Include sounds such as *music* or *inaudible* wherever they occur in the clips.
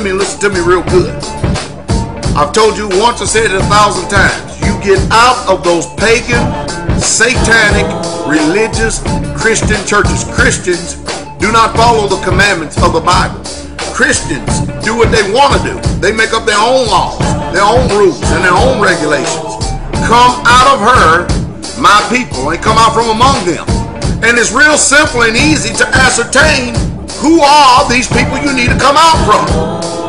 me, listen to me real good. I've told you once, I said it a thousand times. You get out of those pagan, satanic, religious, Christian churches. Christians do not follow the commandments of the Bible. Christians do what they want to do. They make up their own laws, their own rules, and their own regulations. Come out of her, my people, and come out from among them. And it's real simple and easy to ascertain who are these people you need to come out from.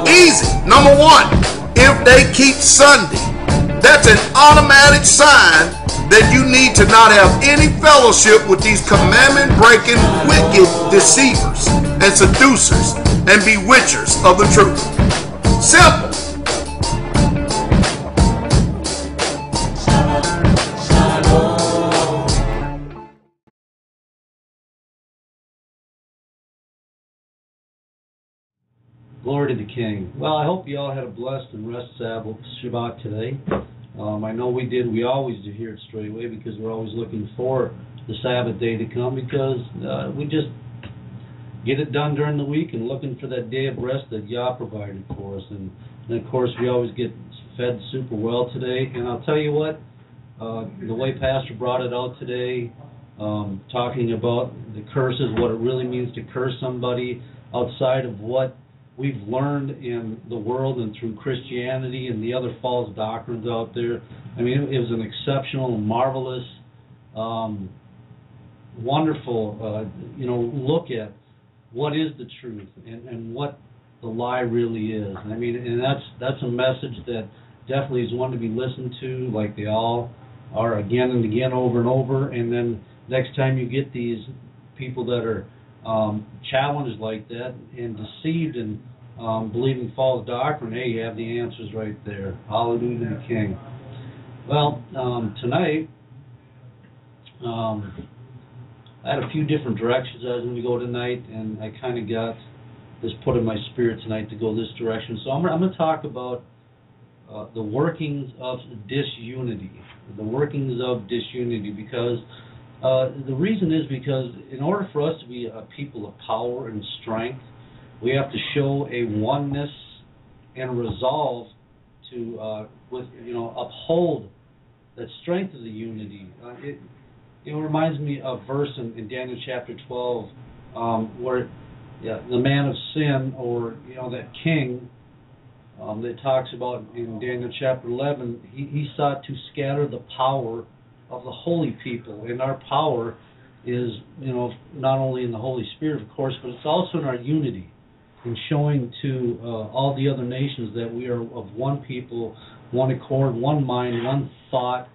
Easy. Number one, if they keep Sunday, that's an automatic sign that you need to not have any fellowship with these commandment breaking, wicked deceivers and seducers and bewitchers of the truth. Simple. Glory to the King. Well, I hope you all had a blessed and rest Sabbath Shabbat today. Um, I know we did. We always do here at Straitway because we're always looking for the Sabbath day to come because uh, we just get it done during the week and looking for that day of rest that Yah provided for us. And, and of course, we always get fed super well today. And I'll tell you what, uh, the way Pastor brought it out today, um, talking about the curses, what it really means to curse somebody outside of what we've learned in the world and through Christianity and the other false doctrines out there. I mean, it was an exceptional, marvelous, um, wonderful, uh, you know, look at what is the truth and, and what the lie really is. I mean, and that's that's a message that definitely is one to be listened to, like they all are again and again, over and over. And then next time you get these people that are um, challenged like that and deceived and um, believing false doctrine, hey, you have the answers right there. Hallelujah to the King. Well, um, tonight, um, I had a few different directions I was going to go tonight, and I kind of got this put in my spirit tonight to go this direction. So I'm, I'm going to talk about uh, the workings of disunity, the workings of disunity, because uh, the reason is because in order for us to be a people of power and strength, we have to show a oneness and resolve to, uh, with you know, uphold the strength of the unity. Uh, it, it reminds me of verse in, in Daniel chapter 12 um, where yeah, the man of sin, or you know that king um, that talks about in Daniel chapter 11, he, he sought to scatter the power of the holy people, and our power is you know not only in the Holy Spirit, of course, but it's also in our unity, in showing to uh, all the other nations that we are of one people, one accord, one mind, one thought,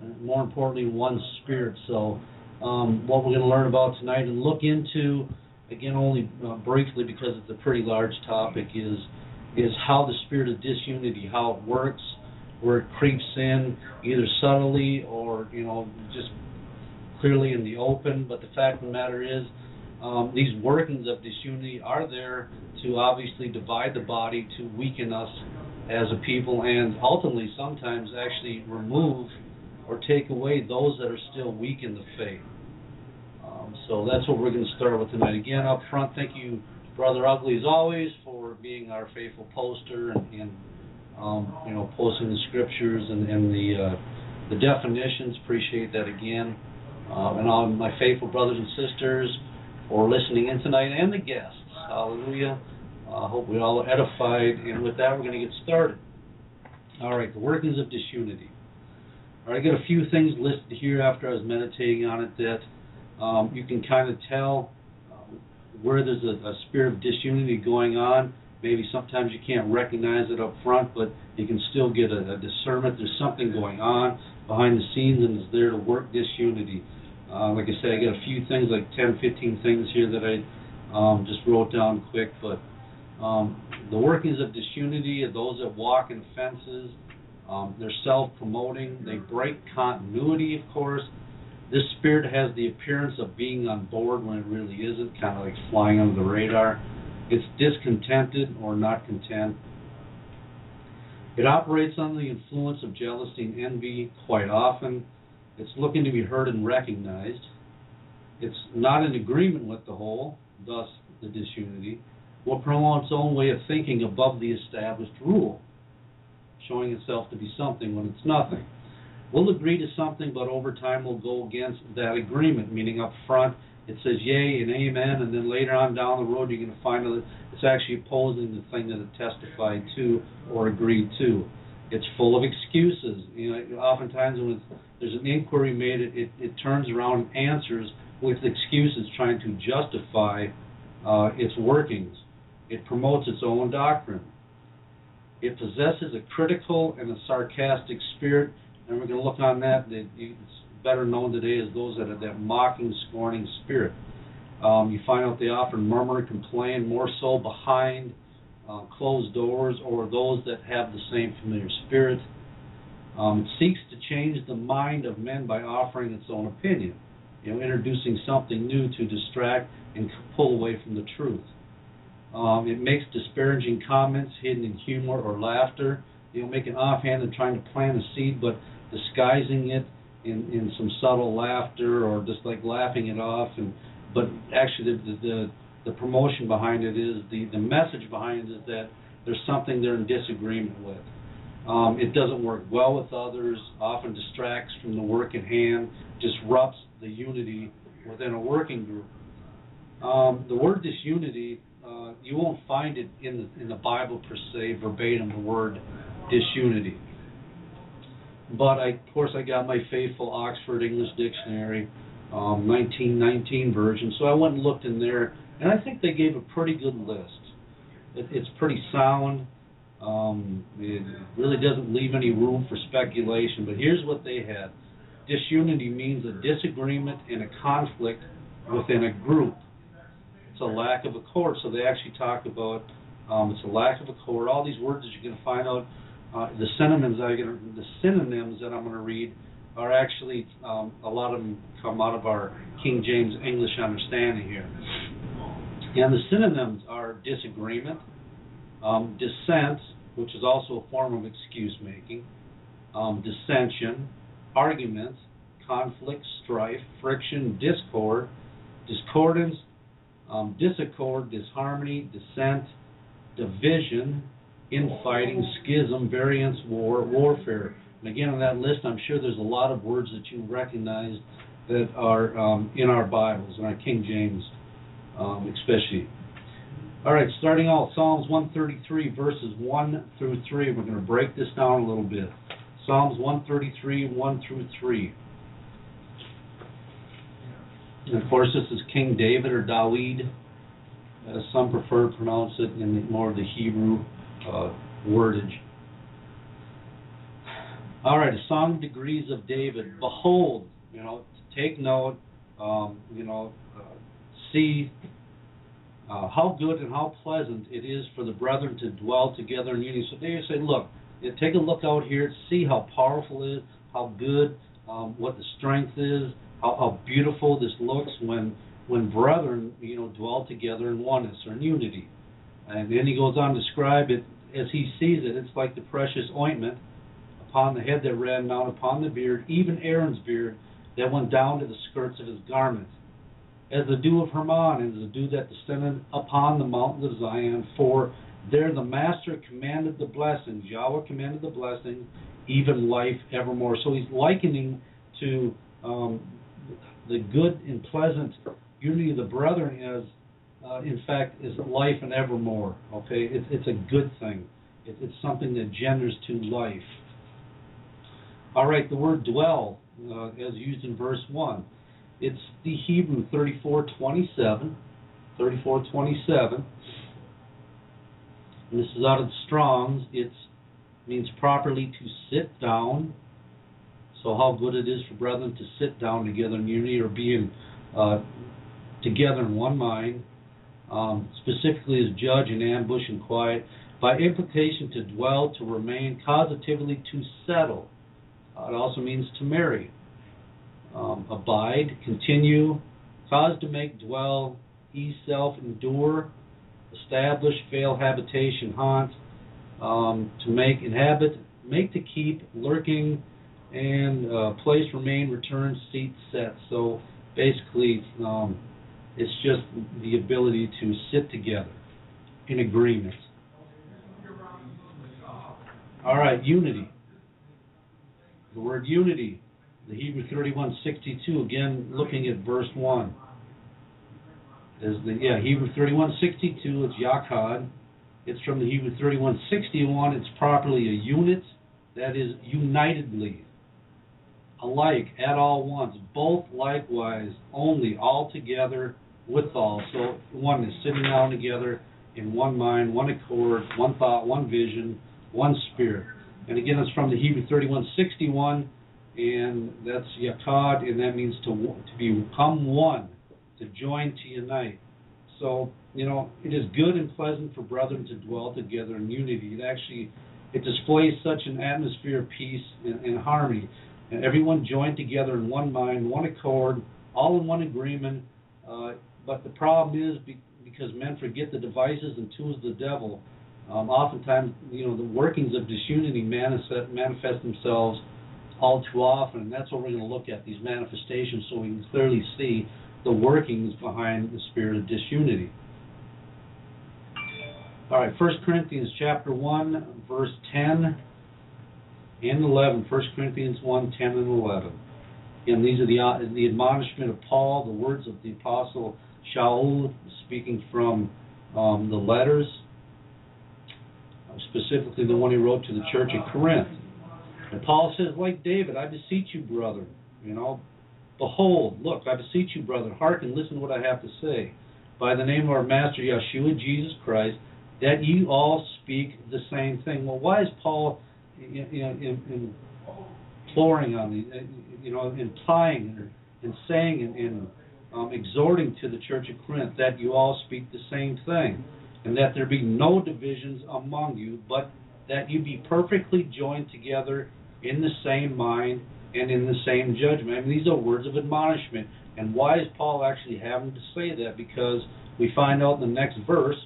and more importantly, one spirit. So, um, what we're going to learn about tonight and look into again only uh, briefly because it's a pretty large topic is is how the spirit of disunity how it works where it creeps in either subtly or you know just clearly in the open but the fact of the matter is um, these workings of disunity are there to obviously divide the body to weaken us as a people and ultimately sometimes actually remove or take away those that are still weak in the faith um, so that's what we're going to start with tonight. Again, up front, thank you, Brother Ugly, as always, for being our faithful poster and, and um, you know, posting the scriptures and, and the uh, the definitions. Appreciate that again, um, and all my faithful brothers and sisters for listening in tonight, and the guests. Hallelujah. I uh, hope we all are edified. And with that, we're going to get started. All right, the workings of disunity. All right, I got a few things listed here after I was meditating on it that um, you can kind of tell uh, where there's a, a spirit of disunity going on. Maybe sometimes you can't recognize it up front, but you can still get a, a discernment. There's something going on behind the scenes, and it's there to work disunity. Uh, like I said, I got a few things, like 10, 15 things here that I um, just wrote down quick. But um, the workings of disunity are those that walk in offenses. Um, they're self-promoting. They break continuity, of course. This spirit has the appearance of being on board when it really isn't, kind of like flying under the radar. It's discontented or not content. It operates under the influence of jealousy and envy quite often. It's looking to be heard and recognized. It's not in agreement with the whole, thus the disunity. will promote its own way of thinking above the established rule, showing itself to be something when it's nothing. We'll agree to something, but over time we'll go against that agreement, meaning up front it says yay and amen, and then later on down the road you're going to find that it's actually opposing the thing that it testified to or agreed to. It's full of excuses. You know, oftentimes when there's an inquiry made, it, it, it turns around answers with excuses trying to justify uh, its workings. It promotes its own doctrine. It possesses a critical and a sarcastic spirit, and we're going to look on that. It's better known today as those that have that mocking, scorning spirit. Um, you find out they often murmur and complain more so behind uh, closed doors or those that have the same familiar spirit. Um, it seeks to change the mind of men by offering its own opinion, you know, introducing something new to distract and pull away from the truth. Um, it makes disparaging comments hidden in humor or laughter, you know, making offhand and trying to plant a seed, but disguising it in, in some subtle laughter or just like laughing it off. And but actually, the the, the promotion behind it is the the message behind it is that there's something they're in disagreement with. Um, it doesn't work well with others, often distracts from the work at hand, disrupts the unity within a working group. Um, the word disunity uh, you won't find it in the in the Bible per se verbatim. The word disunity, but I, of course I got my faithful Oxford English Dictionary, um, 1919 version. So I went and looked in there, and I think they gave a pretty good list. It, it's pretty sound. Um, it really doesn't leave any room for speculation. But here's what they had: disunity means a disagreement and a conflict within a group it's a lack of accord. So they actually talk about um, it's a lack of accord. All these words that you're going to find out, uh, the synonyms that gonna, the synonyms that I'm going to read are actually um, a lot of them come out of our King James English understanding here. And the synonyms are disagreement, um, dissent, which is also a form of excuse making, um, dissension, argument, conflict, strife, friction, discord, discordance, um, discord, disharmony, dissent, division, infighting, schism, variance, war, warfare. And again, on that list, I'm sure there's a lot of words that you recognize that are um, in our Bibles, in our King James um, especially. All right, starting out, Psalms 133, verses 1 through 3. We're going to break this down a little bit. Psalms 133, 1 through 3. And of course, this is King David or Dawid. Uh, some prefer to pronounce it in more of the Hebrew uh, wordage. All right, a song degrees of David. Behold, you know, take note, um, you know, uh, see uh, how good and how pleasant it is for the brethren to dwell together in unity. So David say, look, take a look out here, see how powerful it is, how good, um, what the strength is, how, how beautiful this looks when when brethren, you know, dwell together in oneness or in unity. And then he goes on to describe it as he sees it. It's like the precious ointment upon the head that ran down upon the beard, even Aaron's beard that went down to the skirts of his garment. As the dew of Hermon, and as the dew that descended upon the mountains of Zion, for there the Master commanded the blessing, Yahweh commanded the blessing, even life evermore. So he's likening to um, the good and pleasant unity of the brethren is, uh, in fact, is life and evermore. Okay, it's it's a good thing. It, it's something that genders to life. All right, the word dwell, uh, as used in verse one, it's the Hebrew 3427. 3427. And this is out of the Strong's. It means properly to sit down so how good it is for brethren to sit down together in unity or being uh, together in one mind, um, specifically as judge in ambush and quiet. By implication, to dwell, to remain, causatively to settle. Uh, it also means to marry. Um, abide, continue, cause to make, dwell, ease self, endure, establish, fail, habitation, haunt, um, to make, inhabit, make to keep, lurking, and uh, place, remain, return, seat, set. So basically, um, it's just the ability to sit together. in agreement. All right, unity. The word unity, the Hebrew 3162, again looking at verse 1. Is the yeah, Hebrew 3162, it's Yakad. It's from the Hebrew 3161, it's properly a unit, that is unitedly. Alike, at all once, both likewise, only, all together, withal. So one is sitting down together in one mind, one accord, one thought, one vision, one spirit. And again, it's from the Hebrew 3161, and that's yakad, and that means to to become one, to join, to unite. So you know, it is good and pleasant for brethren to dwell together in unity. It actually it displays such an atmosphere of peace and, and harmony, and everyone joined together in one mind, one accord, all in one agreement. Uh, but the problem is be, because men forget the devices and tools of the devil um, oftentimes, you know, the workings of disunity manifest, manifest themselves all too often, and that's what we're going to look at these manifestations, so we can clearly see the workings behind the spirit of disunity. All right, 1 Corinthians chapter 1, verse 10 and 11. 1 Corinthians 1, 10 and 11. And these are the, uh, the admonishment of Paul, the words of the apostle Shaul, speaking from um, the letters specifically the one he wrote to the church at Corinth. And Paul says, like David, I beseech you, brother, you know, behold, look, I beseech you, brother, hearken, listen to what I have to say. By the name of our Master Yeshua, Jesus Christ, that you all speak the same thing. Well, why is Paul, you know, imploring on the, you know, implying and saying and, and um, exhorting to the church of Corinth that you all speak the same thing? and that there be no divisions among you, but that you be perfectly joined together in the same mind and in the same judgment. I mean, these are words of admonishment. And why is Paul actually having to say that? Because we find out in the next verse,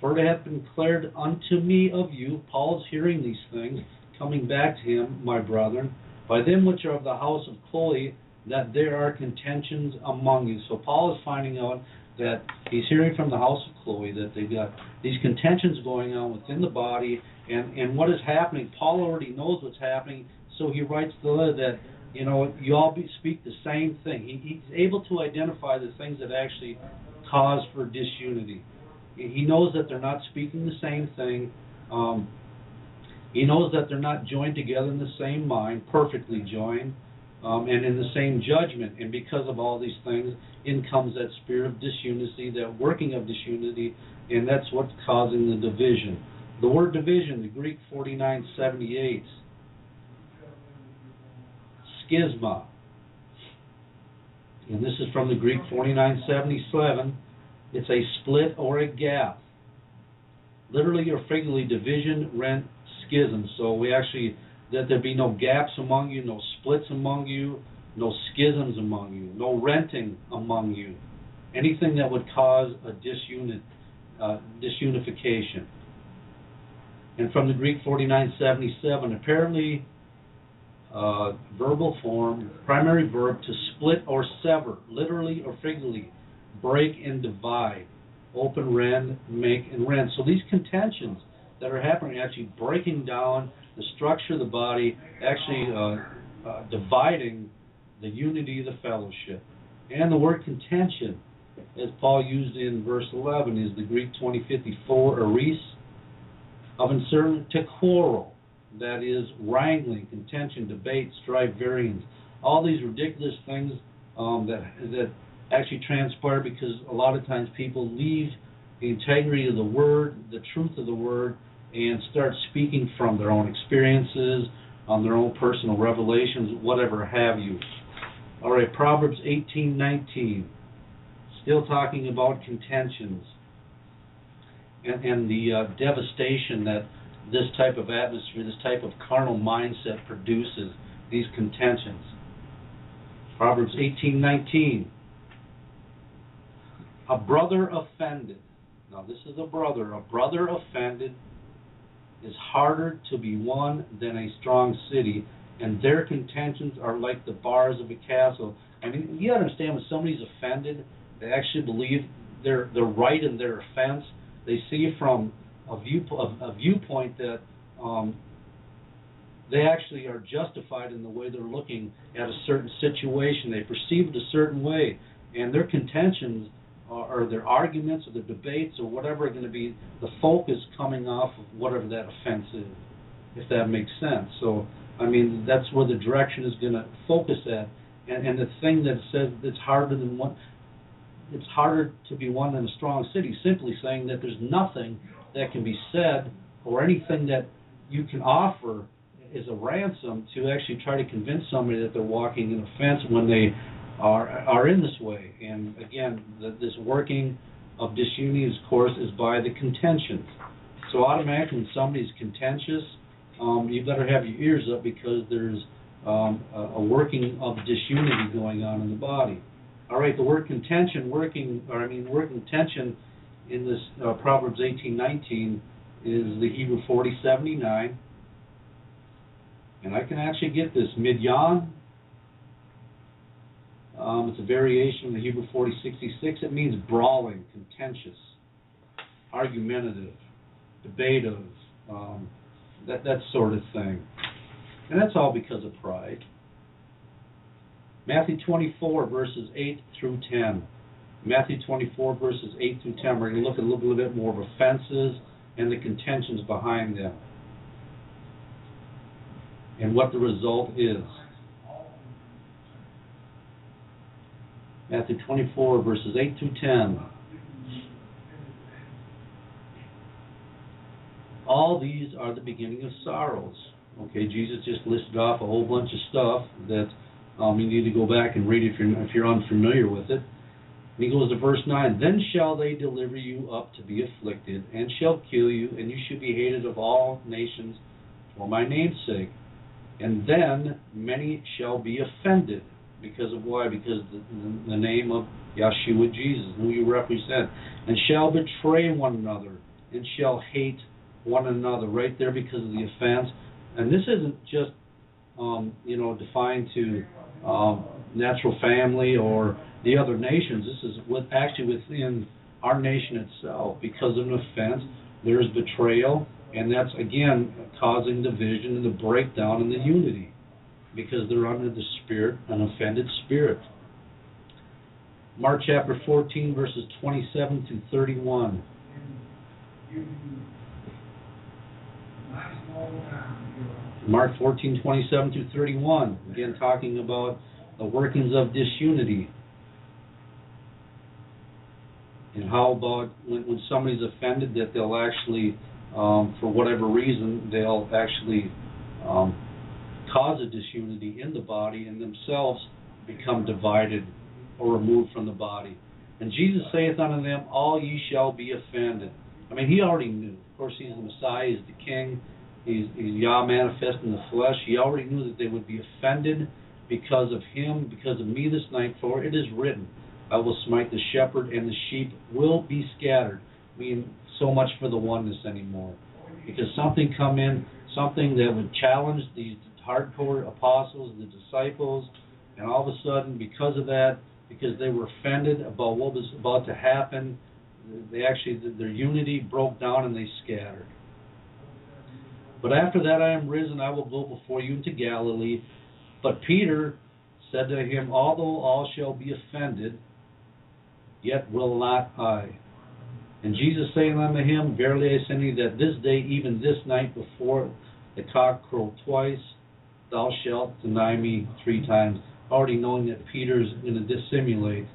for it hath been declared unto me of you, Paul's hearing these things, coming back to him, my brethren, by them which are of the house of Chloe, that there are contentions among you. So Paul is finding out that he's hearing from the house of Chloe that they've got these contentions going on within the body, and and what is happening. Paul already knows what's happening, so he writes the letter that you know you all be, speak the same thing. He, he's able to identify the things that actually cause for disunity. He knows that they're not speaking the same thing. Um, he knows that they're not joined together in the same mind, perfectly joined um, and in the same judgment. And because of all these things, in comes that spirit of disunity, that working of disunity, and that's what's causing the division. The word division, the Greek 4978, schisma. And this is from the Greek 4977. It's a split or a gap. Literally or figuratively, division, rent, schism. So we actually that there be no gaps among you, no splits among you, no schisms among you, no renting among you, anything that would cause a disunit, uh, disunification. And from the Greek 4977, apparently uh, verbal form, primary verb to split or sever, literally or figuratively, break and divide, open, rend, make, and rend. So these contentions that are happening are actually breaking down the structure of the body, actually uh, uh, dividing the unity of the fellowship. And the word contention, as Paul used in verse 11, is the Greek 2054 eris, of uncertain to quarrel, that is, wrangling, contention, debate, strife, variance. All these ridiculous things um, that that actually transpire because a lot of times people leave the integrity of the word, the truth of the word, and start speaking from their own experiences, on their own personal revelations, whatever have you. All right, Proverbs 18:19, still talking about contentions and, and the uh, devastation that this type of atmosphere, this type of carnal mindset produces, these contentions. Proverbs 18:19, a brother offended. Now this is a brother, a brother offended is harder to be won than a strong city, and their contentions are like the bars of a castle. I mean, you understand when somebody's offended, they actually believe they're they're right in their offense, they see from a view a, a viewpoint that um, they actually are justified in the way they're looking at a certain situation. They perceive it a certain way, and their contentions or their arguments or their debates or whatever are going to be the focus coming off of whatever that offense is, if that makes sense. So, I mean, that's where the direction is going to focus at. And, and the thing that says it's harder than one, it's harder to be one than a strong city. Simply saying that there's nothing that can be said or anything that you can offer is a ransom to actually try to convince somebody that they're walking in offense when they are are in this way. And again, the, this working of disunity, of course, is by the contention. So automatically, when somebody's contentious, um, you better have your ears up because there's um, a, a working of disunity going on in the body. All right, the word contention, working, or I mean, word contention in this uh, Proverbs 18:19 is the Hebrew 40:79, and I can actually get this midyan um, it's a variation of the Hebrew 4066. It means brawling, contentious, argumentative, debative, um, that that sort of thing. And that's all because of pride. Matthew 24 verses 8 through 10. Matthew 24 verses 8 through 10. We're going to look at a little bit more of offenses and the contentions behind them, and what the result is. Matthew 24, verses 8 through 10. All these are the beginning of sorrows. Okay, Jesus just listed off a whole bunch of stuff that um, you need to go back and read if you're if you're unfamiliar with it. And he goes to verse 9 Then shall they deliver you up to be afflicted, and shall kill you, and you shall be hated of all nations for my name's sake. And then many shall be offended because of why? Because the, the name of Yeshua Jesus, who you represent, and shall betray one another, and shall hate one another. Right there, because of the offense. And this isn't just, um, you know, defined to um, natural family or the other nations. This is what actually within our nation itself. Because of an offense, there is betrayal, and that's again causing division and the breakdown in the unity because they're under the spirit, an offended spirit. Mark chapter 14, verses 27 to 31. Mark 14, 27 to 31. Again, talking about the workings of disunity. And how about when, when somebody's offended that they'll actually, um, for whatever reason, they'll actually um, cause a disunity in the body and themselves become divided or removed from the body. And Jesus saith unto them, All ye shall be offended. I mean, he already knew. Of course, he's the Messiah, he's the King, he's, he's Yah manifest in the flesh. He already knew that they would be offended because of him, because of me this night. For it is written, I will smite the shepherd, and the sheep will be scattered. I mean, so much for the oneness anymore. Because something come in, something that would challenge these hardcore apostles, the disciples, and all of a sudden, because of that, because they were offended about what was about to happen, they actually their unity broke down and they scattered. But after that I am risen, I will go before you into Galilee. But Peter said to him, Although all shall be offended, yet will not I. And Jesus saying unto him, Verily I say unto you that this day, even this night, before the cock crow twice, thou shalt deny me three times, already knowing that Peter's going to dissimulate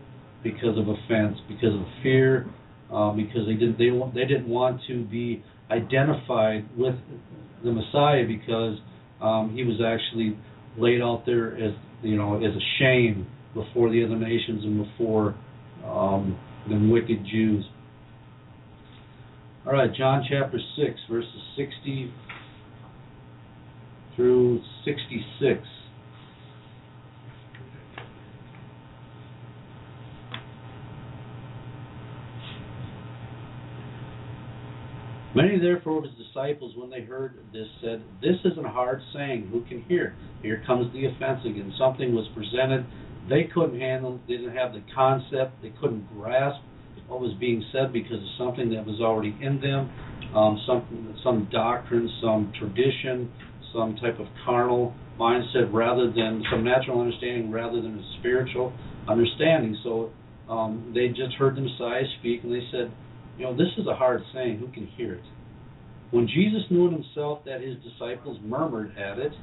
because of offense, because of fear, um, because they didn't they they didn't want to be identified with the Messiah because um, he was actually laid out there as you know as a shame before the other nations and before um, the wicked Jews. All right, John chapter six, verses sixty through 66. Many therefore of his disciples, when they heard this, said, This is a hard saying. Who can hear? Here comes the offense again. Something was presented they couldn't handle. They didn't have the concept. They couldn't grasp. what was being said because of something that was already in them, um, some some doctrine, some tradition, some type of carnal mindset rather than some natural understanding rather than a spiritual understanding. So um, they just heard the Messiah speak and they said, you know, this is a hard saying. Who can hear it? When Jesus knew in himself that his disciples murmured at it,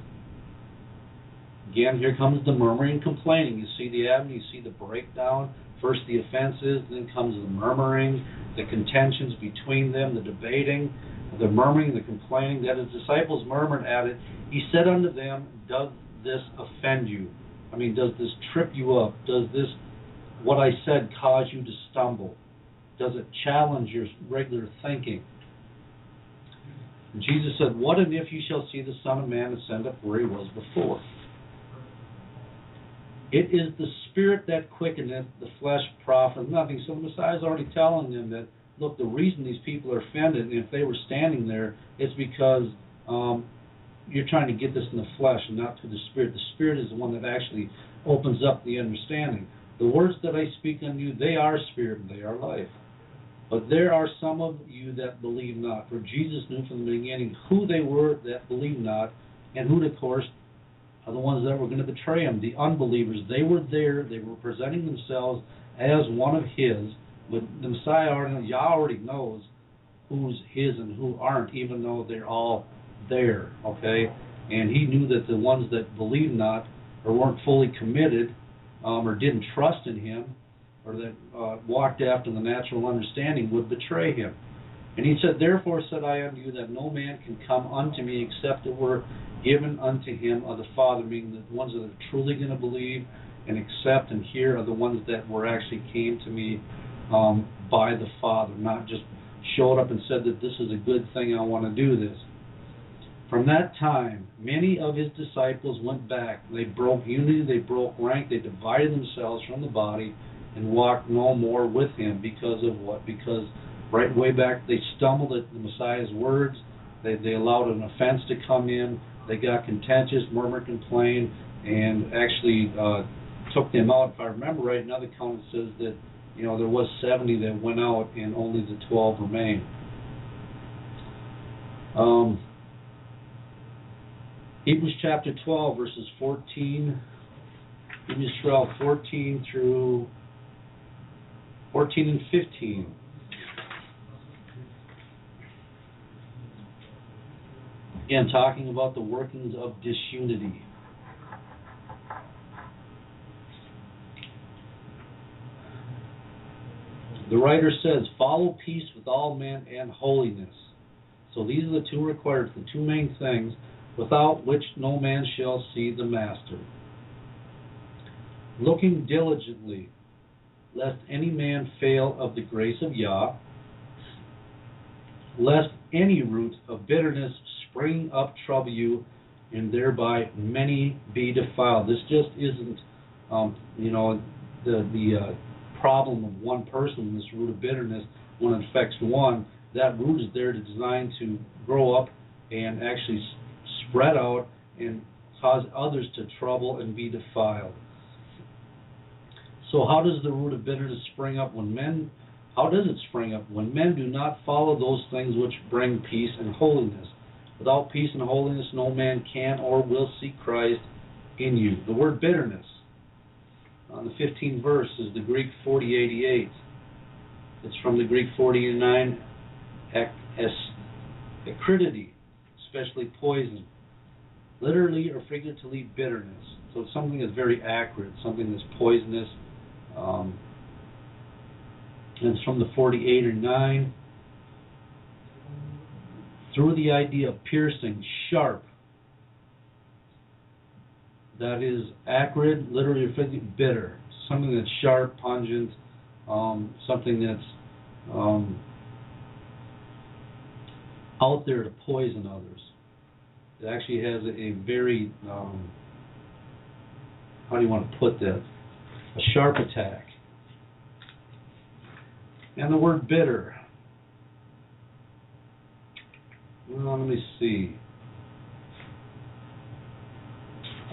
again, here comes the murmuring complaining. You see the avenue, you see the breakdown. First the offenses, then comes the murmuring, the contentions between them, the debating, the murmuring, the complaining, that his disciples murmured at it. He said unto them, Does this offend you? I mean, does this trip you up? Does this, what I said, cause you to stumble? Does it challenge your regular thinking? Jesus said, What and if you shall see the Son of Man ascend up where he was before? It is the spirit that quickeneth, the flesh profiteth nothing. So the Messiah is already telling them that, look, the reason these people are offended, and if they were standing there, it's because um, you're trying to get this in the flesh and not through the spirit. The spirit is the one that actually opens up the understanding. The words that I speak unto you, they are spirit and they are life. But there are some of you that believe not. For Jesus knew from the beginning who they were that believed not, and who, of course, are the ones that were going to betray him, the unbelievers. They were there, they were presenting themselves as one of his, but the Messiah already, Yah already knows who's his and who aren't, even though they're all there, okay? And he knew that the ones that believed not or weren't fully committed um, or didn't trust in him or that uh, walked after the natural understanding would betray him. And he said, Therefore said I unto you that no man can come unto me except it were given unto him of the Father, meaning the ones that are truly going to believe and accept and hear are the ones that were actually came to me um, by the Father, not just showed up and said that this is a good thing, I want to do this. From that time, many of his disciples went back. They broke unity, they broke rank, they divided themselves from the body and walked no more with him because of what? Because right way back they stumbled at the Messiah's words. They they allowed an offense to come in. They got contentious, murmured, complained, and actually uh, took them out. If I remember right, another count says that you know there was 70 that went out and only the 12 remained. Um, Hebrews chapter 12 verses 14, Hebrews 12 14 through 14 and 15. Again, talking about the workings of disunity. The writer says, Follow peace with all men and holiness. So these are the two required, the two main things, without which no man shall see the Master. Looking diligently lest any man fail of the grace of Yah, lest any root of bitterness spring up trouble you, and thereby many be defiled. This just isn't, um, you know, the the uh, problem of one person. This root of bitterness, when it affects one, that root is there to designed to grow up and actually spread out and cause others to trouble and be defiled. So how does the root of bitterness spring up when men how does it spring up when men do not follow those things which bring peace and holiness? Without peace and holiness no man can or will see Christ in you. The word bitterness on the 15th verse is the Greek 4088. It's from the Greek 4089 acridity, especially poison. Literally or figuratively bitterness. So it's something that's very acrid, something that's poisonous, um, and it's from the 48 or 9. Through the idea of piercing, sharp, that is acrid, literally bitter, something that's sharp, pungent, um, something that's um, out there to poison others. It actually has a, a very, um, how do you want to put that? A sharp attack. And the word bitter. Well, let me see.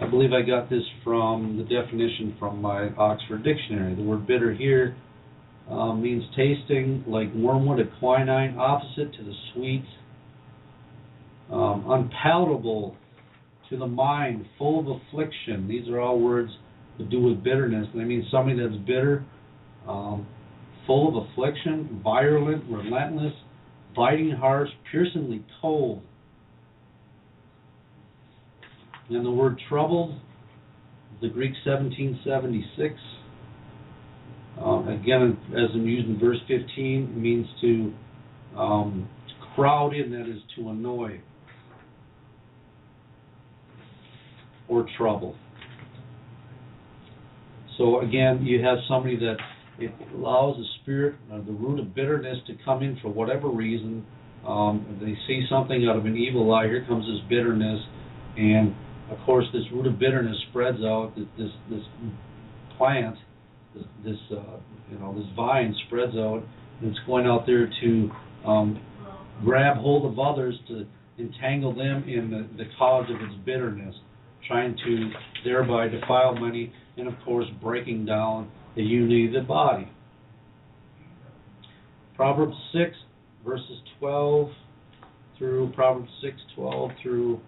I believe I got this from the definition from my Oxford Dictionary. The word bitter here um, means tasting like wormwood or quinine, opposite to the sweet, um, unpalatable to the mind, full of affliction. These are all words to do with bitterness. They mean somebody that's bitter, um, full of affliction, virulent, relentless, biting harsh, piercingly cold. And the word troubled, the Greek 1776. Um, again, as I'm using verse 15, means to um, crowd in, that is to annoy or trouble. So again, you have somebody that it allows the spirit, uh, the root of bitterness to come in for whatever reason. Um, they see something out of an evil eye. Here comes this bitterness, and of course, this root of bitterness spreads out. This this, this plant, this, this uh, you know this vine spreads out, and it's going out there to um, grab hold of others to entangle them in the, the cause of its bitterness, trying to thereby defile many, and of course breaking down the unity of the body. Proverbs 6, verses 12 through Proverbs 6, 12 through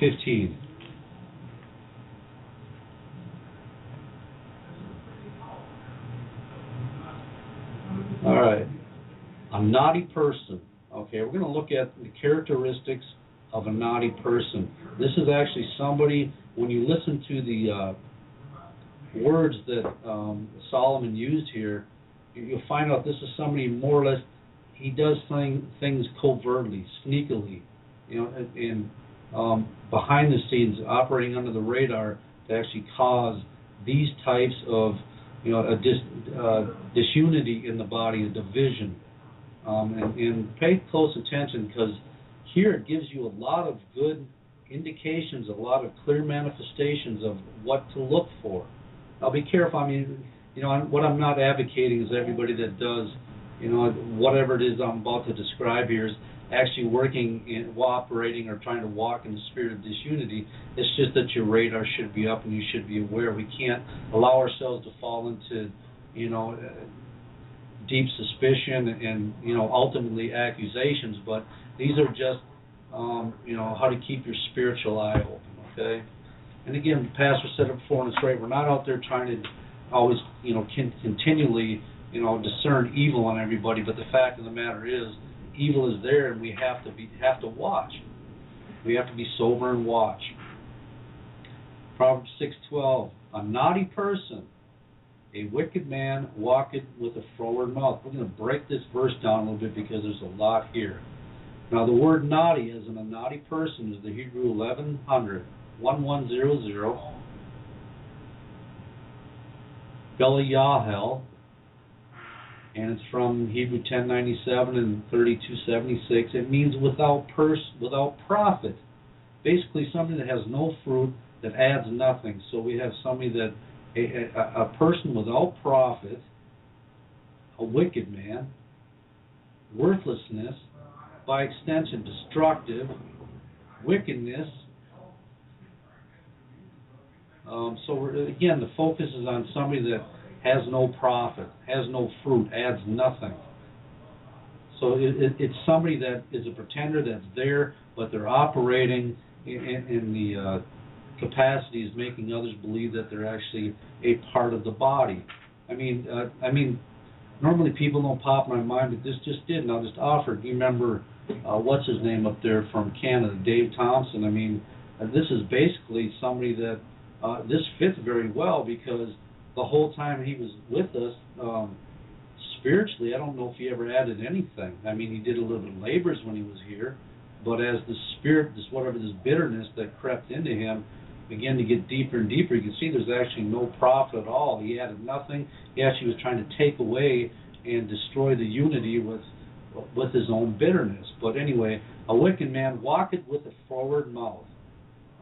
15. All right. A naughty person. Okay, we're going to look at the characteristics of a naughty person. This is actually somebody, when you listen to the uh, words that um, Solomon used here, you'll find out this is somebody more or less, he does thing, things covertly, sneakily, you know, and, and um, behind the scenes, operating under the radar to actually cause these types of, you know, a dis, uh, disunity in the body, a division. Um, and, and pay close attention because here it gives you a lot of good indications, a lot of clear manifestations of what to look for. I'll be careful. I mean, you know, I'm, what I'm not advocating is everybody that does, you know, whatever it is I'm about to describe here is actually working in cooperating or trying to walk in the spirit of disunity. It's just that your radar should be up and you should be aware. We can't allow ourselves to fall into, you know, deep suspicion and you know ultimately accusations. But these are just, um, you know, how to keep your spiritual eye open. Okay. And again, the pastor said it before, and it's right. We're not out there trying to always, you know, con- continually, you know, discern evil on everybody. But the fact of the matter is, evil is there, and we have to be have to watch. We have to be sober and watch. Proverbs six twelve: A naughty person, a wicked man walketh with a froward mouth. We're going to break this verse down a little bit because there's a lot here. Now, the word naughty, as in a naughty person, is the Hebrew 1100 1100 Beliahel, and it's from Hebrew 1097 and 3276. It means without purse, without profit. Basically, somebody that has no fruit, that adds nothing. So we have somebody that a, a, a person without profit, a wicked man, worthlessness, by extension, destructive, wickedness, um, so again, the focus is on somebody that has no profit, has no fruit, adds nothing. So it, it, it's somebody that is a pretender that's there, but they're operating in, in, in the uh, capacities making others believe that they're actually a part of the body. I mean, uh, I mean, normally people don't pop in my mind, but this just did, and I'll just offer. Do you remember uh, what's his name up there from Canada, Dave Thompson? I mean, uh, this is basically somebody that uh, this fits very well because the whole time he was with us, um, spiritually, I don't know if he ever added anything. I mean, he did a little bit of labors when he was here, but as the spirit, this whatever this bitterness that crept into him began to get deeper and deeper, you can see there's actually no profit at all. He added nothing. He actually was trying to take away and destroy the unity with with his own bitterness. But anyway, a wicked man walketh with a forward mouth.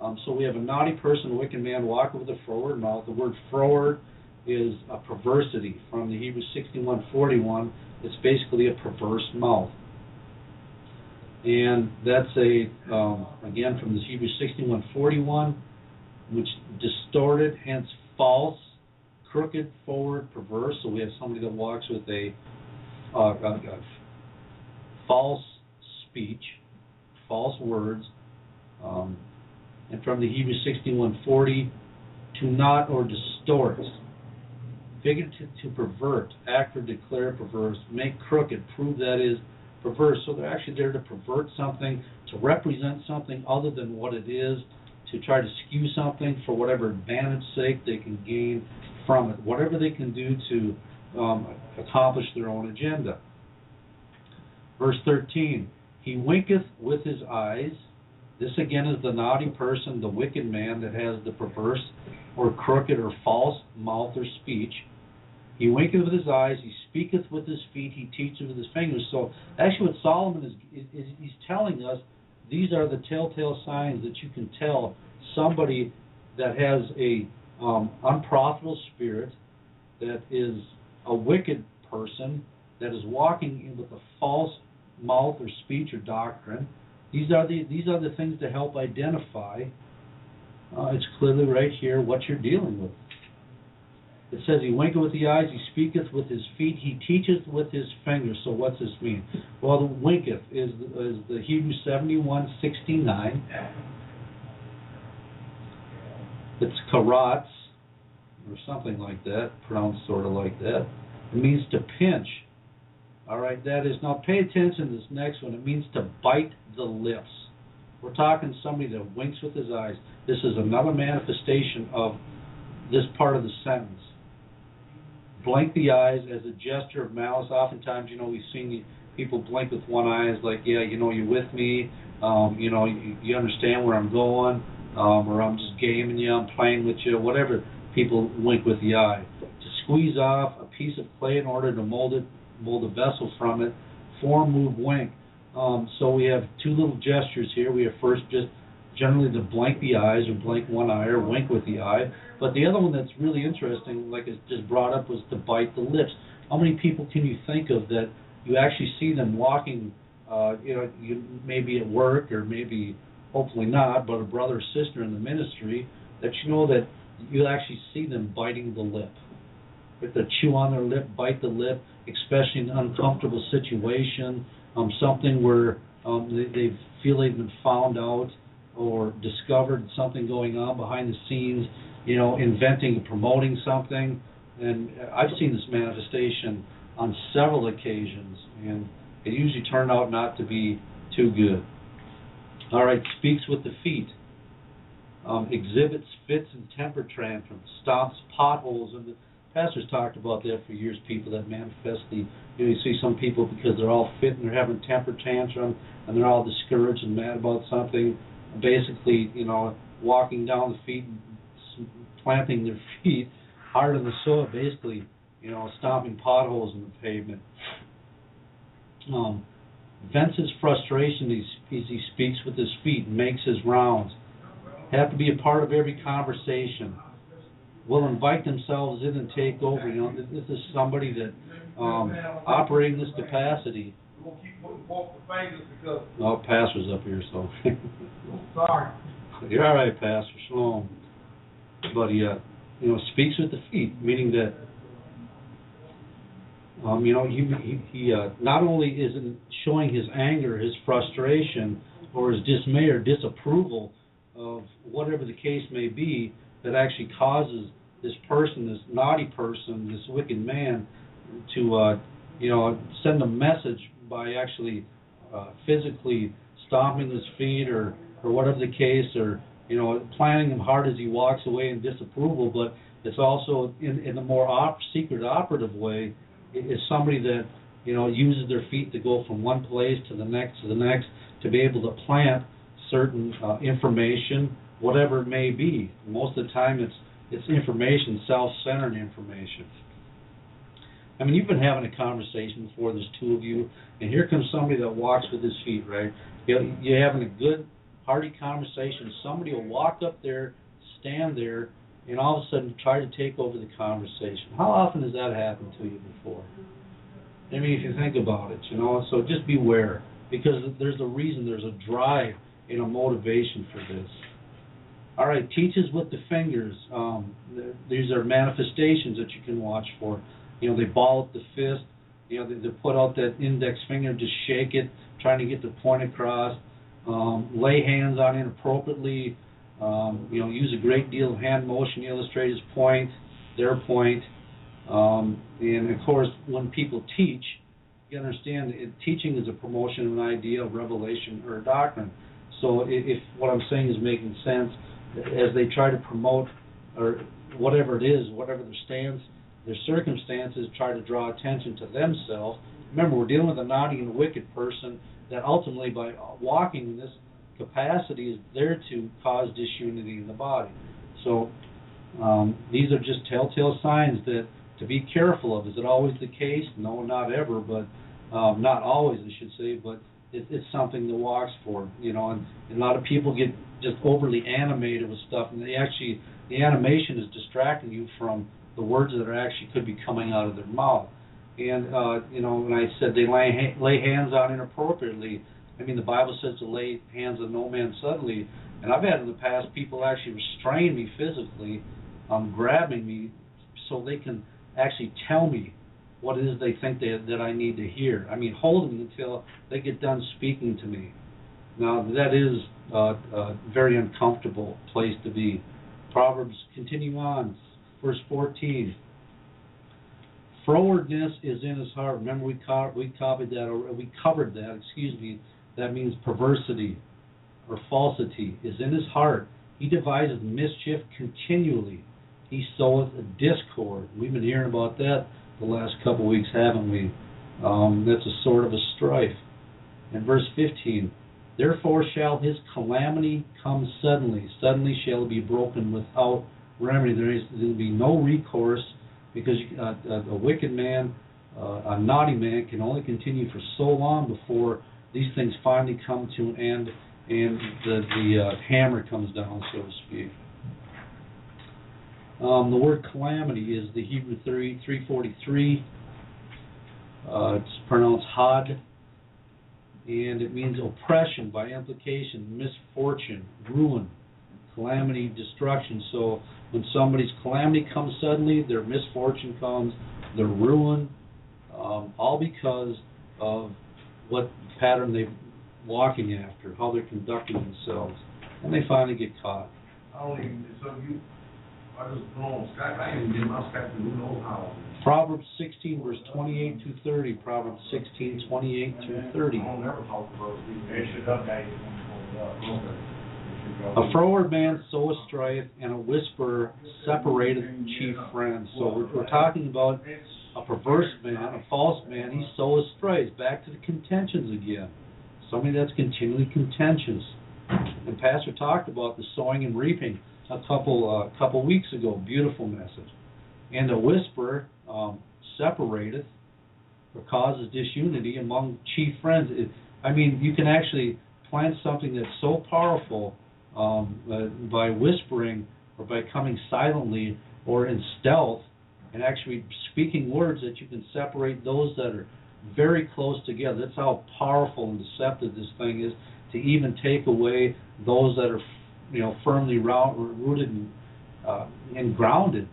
Um, so we have a naughty person, a wicked man, walketh with a froward mouth. The word froward is a perversity from the Hebrew 6141. It's basically a perverse mouth. And that's a, um, again, from the Hebrew 6141, which distorted, hence false, crooked, forward, perverse. So we have somebody that walks with a, uh, a, a false speech, false words, um, and from the Hebrew 61:40, to not or distort, figurative to, pervert, act or declare perverse, make crooked, prove that is perverse. So they're actually there to pervert something, to represent something other than what it is, to try to skew something for whatever advantage sake they can gain from it, whatever they can do to um, accomplish their own agenda. Verse 13, he winketh with his eyes. This again is the naughty person, the wicked man that has the perverse or crooked or false mouth or speech. He winketh with his eyes, he speaketh with his feet, he teacheth with his fingers. So actually what Solomon is, is he's telling us these are the telltale signs that you can tell somebody that has a um, unprofitable spirit, that is a wicked person, that is walking in with a false mouth or speech or doctrine. These are the these are the things to help identify. Uh, it's clearly right here what you're dealing with. It says he winketh with the eyes, he speaketh with his feet, he teacheth with his fingers. So what's this mean? Well, the winketh is is the Hebrew seventy one sixty nine. It's karats or something like that, pronounced sort of like that. It means to pinch. All right, that is now pay attention to this next one. It means to bite the lips. We're talking somebody that winks with his eyes. This is another manifestation of this part of the sentence blink the eyes as a gesture of malice. Oftentimes, you know, we've seen people blink with one eye as like, yeah, you know, you're with me. Um, you know, you, you understand where I'm going, um, or I'm just gaming you, I'm playing with you, whatever. People wink with the eye. To squeeze off a piece of clay in order to mold it, a vessel from it. Form, move, wink. Um, so we have two little gestures here. We have first just generally to blink the eyes or blink one eye or wink with the eye. But the other one that's really interesting, like it's just brought up, was to bite the lips. How many people can you think of that you actually see them walking, uh, you know, you maybe at work or maybe hopefully not, but a brother or sister in the ministry that you know that you actually see them biting the lip. If they chew on their lip, bite the lip, especially an uncomfortable situation, um, something where um, they, they feel they've been found out or discovered something going on behind the scenes, you know, inventing and promoting something. And I've seen this manifestation on several occasions, and it usually turned out not to be too good. All right, speaks with the feet, um, exhibits fits and temper tantrums, stops potholes, and the pastors talked about that for years. People that manifest the, you know, you see some people because they're all fit and they're having temper tantrum and they're all discouraged and mad about something basically, you know, walking down the feet, planting their *laughs* feet hard in the soil, basically, you know, stomping potholes in the pavement. Um, vents his frustration as he speaks with his feet, and makes his rounds. Have to be a part of every conversation. Will invite themselves in and take over. You know, this is somebody that um, operating this capacity gonna keep putting forth the fingers because. No, pastor's up here, so. Sorry. You're all right, Pastor. Shalom. But he, uh, you know, speaks with the feet, meaning that, um, you know, he he, he uh, not only isn't showing his anger, his frustration, or his dismay or disapproval of whatever the case may be that actually causes this person, this naughty person, this wicked man, to uh, you know send a message by actually uh, physically stomping his feet or or whatever the case, or you know planning him hard as he walks away in disapproval. But it's also in in a more op- secret operative way is somebody that you know uses their feet to go from one place to the next to the next to be able to plant certain uh, information, whatever it may be. Most of the time, it's it's information, self-centered information. I mean, you've been having a conversation before. There's two of you, and here comes somebody that walks with his feet. Right? You're having a good, hearty conversation. Somebody will walk up there, stand there, and all of a sudden try to take over the conversation. How often has that happened to you before? I mean, if you think about it, you know. So just beware, because there's a reason, there's a drive and a motivation for this. All right, teaches with the fingers. Um, these are manifestations that you can watch for. You know, they ball up the fist. You know, they, they put out that index finger, just shake it, trying to get the point across. Um, lay hands on it appropriately. Um, you know, use a great deal of hand motion to illustrate his point, their point. Um, and of course, when people teach, you understand it, teaching is a promotion of an idea, of revelation, or doctrine. So if, if what I'm saying is making sense, as they try to promote or whatever it is, whatever their stance, their circumstances, try to draw attention to themselves. Remember, we're dealing with a naughty and wicked person that ultimately, by walking in this capacity, is there to cause disunity in the body. So um, these are just telltale signs that to be careful of. Is it always the case? No, not ever, but um, not always, I should say. But it, it's something to watch for, you know. And, and a lot of people get just overly animated with stuff, and they actually the animation is distracting you from the words that are actually could be coming out of their mouth. And uh, you know, when I said they lay lay hands on inappropriately, I mean the Bible says to lay hands on no man suddenly. And I've had in the past people actually restrain me physically, um, grabbing me, so they can actually tell me what it is they think they, that I need to hear. I mean, holding me until they get done speaking to me. Now that is a very uncomfortable place to be. Proverbs continue on, verse 14. Frowardness is in his heart. Remember, we co- we copied that, or we covered that. Excuse me. That means perversity or falsity is in his heart. He devises mischief continually. He soweth discord. We've been hearing about that the last couple weeks, haven't we? Um, that's a sort of a strife. And verse 15, therefore shall his calamity come suddenly. Suddenly shall it be broken without remedy. There is there will be no recourse because uh, a, a wicked man, uh, a naughty man, can only continue for so long before these things finally come to an end and the the uh, hammer comes down, so to speak. Um, the word calamity is the Hebrew 3, 343. Uh, it's pronounced had, and it means oppression by implication, misfortune, ruin, calamity, destruction. So when somebody's calamity comes suddenly, their misfortune comes, their ruin, um, all because of what pattern they're walking after, how they're conducting themselves, and they finally get caught. I so you, I just put on Skype, I ain't even my Skype to who knows how. Proverbs 16, verse 28 to 30. Proverbs 16, 28 to 30. I don't never talk to those people. They should update it when it up. They should go- A froward man soweth strife, and a whisperer separateth chief friends. So we're, we're talking about a perverse man, a false man. He soweth strife. Back to the contentions again. Somebody that's continually contentious. And Pastor talked about the sowing and reaping a couple uh, couple weeks ago. Beautiful message. And a whisper um, separateth or causes disunity among chief friends. It, I mean, you can actually plant something that's so powerful um, uh, by whispering or by coming silently or in stealth and actually speaking words that you can separate those that are very close together. That's how powerful and deceptive this thing is to even take away those that are, you know, firmly rooted and, uh, and grounded.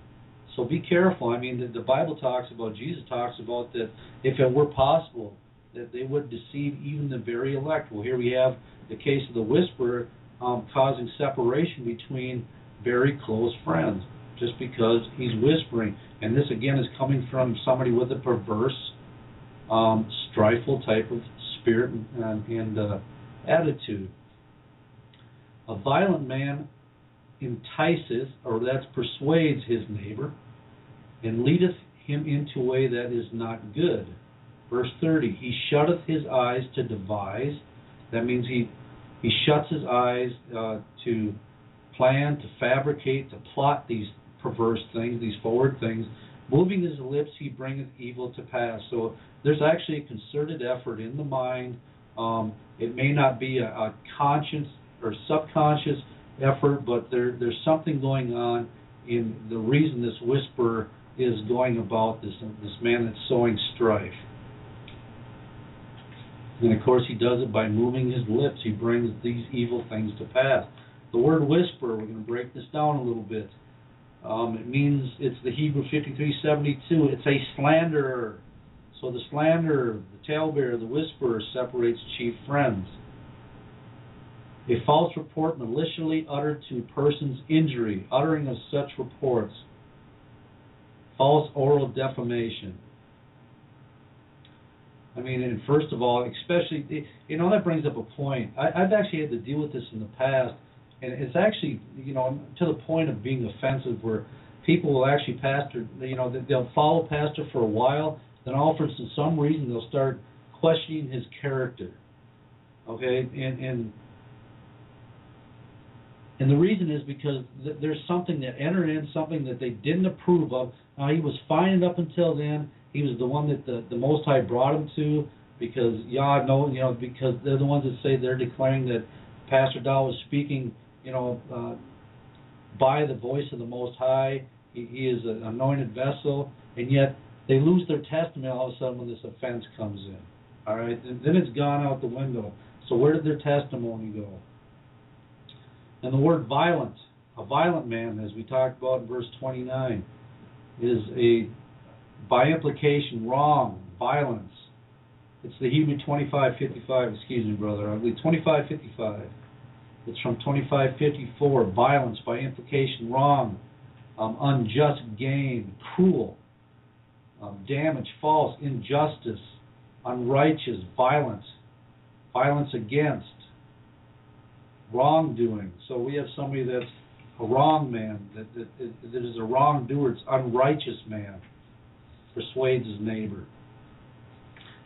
So be careful. I mean, the, the Bible talks about, Jesus talks about that if it were possible, that they would deceive even the very elect. Well, here we have the case of the whisperer um, causing separation between very close friends just because he's whispering. And this, again, is coming from somebody with a perverse, um, strifeful type of spirit and, and uh, attitude. A violent man entices, or that persuades his neighbor, and leadeth him into a way that is not good. Verse 30, he shutteth his eyes to devise. That means he he shuts his eyes uh, to plan, to fabricate, to plot these perverse things, these forward things. Moving his lips, he bringeth evil to pass. So there's actually a concerted effort in the mind. Um, it may not be a, a conscious or subconscious effort, but there there's something going on in the reason this whisper is going about this this man that's sowing strife. And of course, he does it by moving his lips. He brings these evil things to pass. The word whisper, we're going to break this down a little bit. Um, it means it's the Hebrew 5372. It's a slanderer. So the slanderer, the talebearer, the whisperer separates chief friends. A false report maliciously uttered to a person's injury, uttering of such reports. False oral defamation. I mean, and first of all, especially, you know, that brings up a point. I, I've actually had to deal with this in the past, and it's actually, you know, to the point of being offensive, where people will actually pastor, you know, they'll follow pastor for a while, then all for some reason they'll start questioning his character. Okay, and and and the reason is because th- there's something that entered in, something that they didn't approve of. Now he was fine up until then. He was the one that the, the Most High brought him to because Yah know you know because they're the ones that say they're declaring that Pastor Dowell was speaking you know uh, by the voice of the Most High. He, he is an anointed vessel, and yet they lose their testimony all of a sudden when this offense comes in. All right, and then it's gone out the window. So where did their testimony go? And the word violent, a violent man, as we talked about in verse 29, is a, by implication, wrong, violence. It's the Hebrew 2555, excuse me, brother, I believe 2555. It's from 2554, violence, by implication, wrong, um, unjust gain, cruel, um, damage, false, injustice, unrighteous, violence, violence against, wrongdoing. So we have somebody that's a wrong man, that, that, that is a wrongdoer, it's unrighteous man, persuades his neighbor,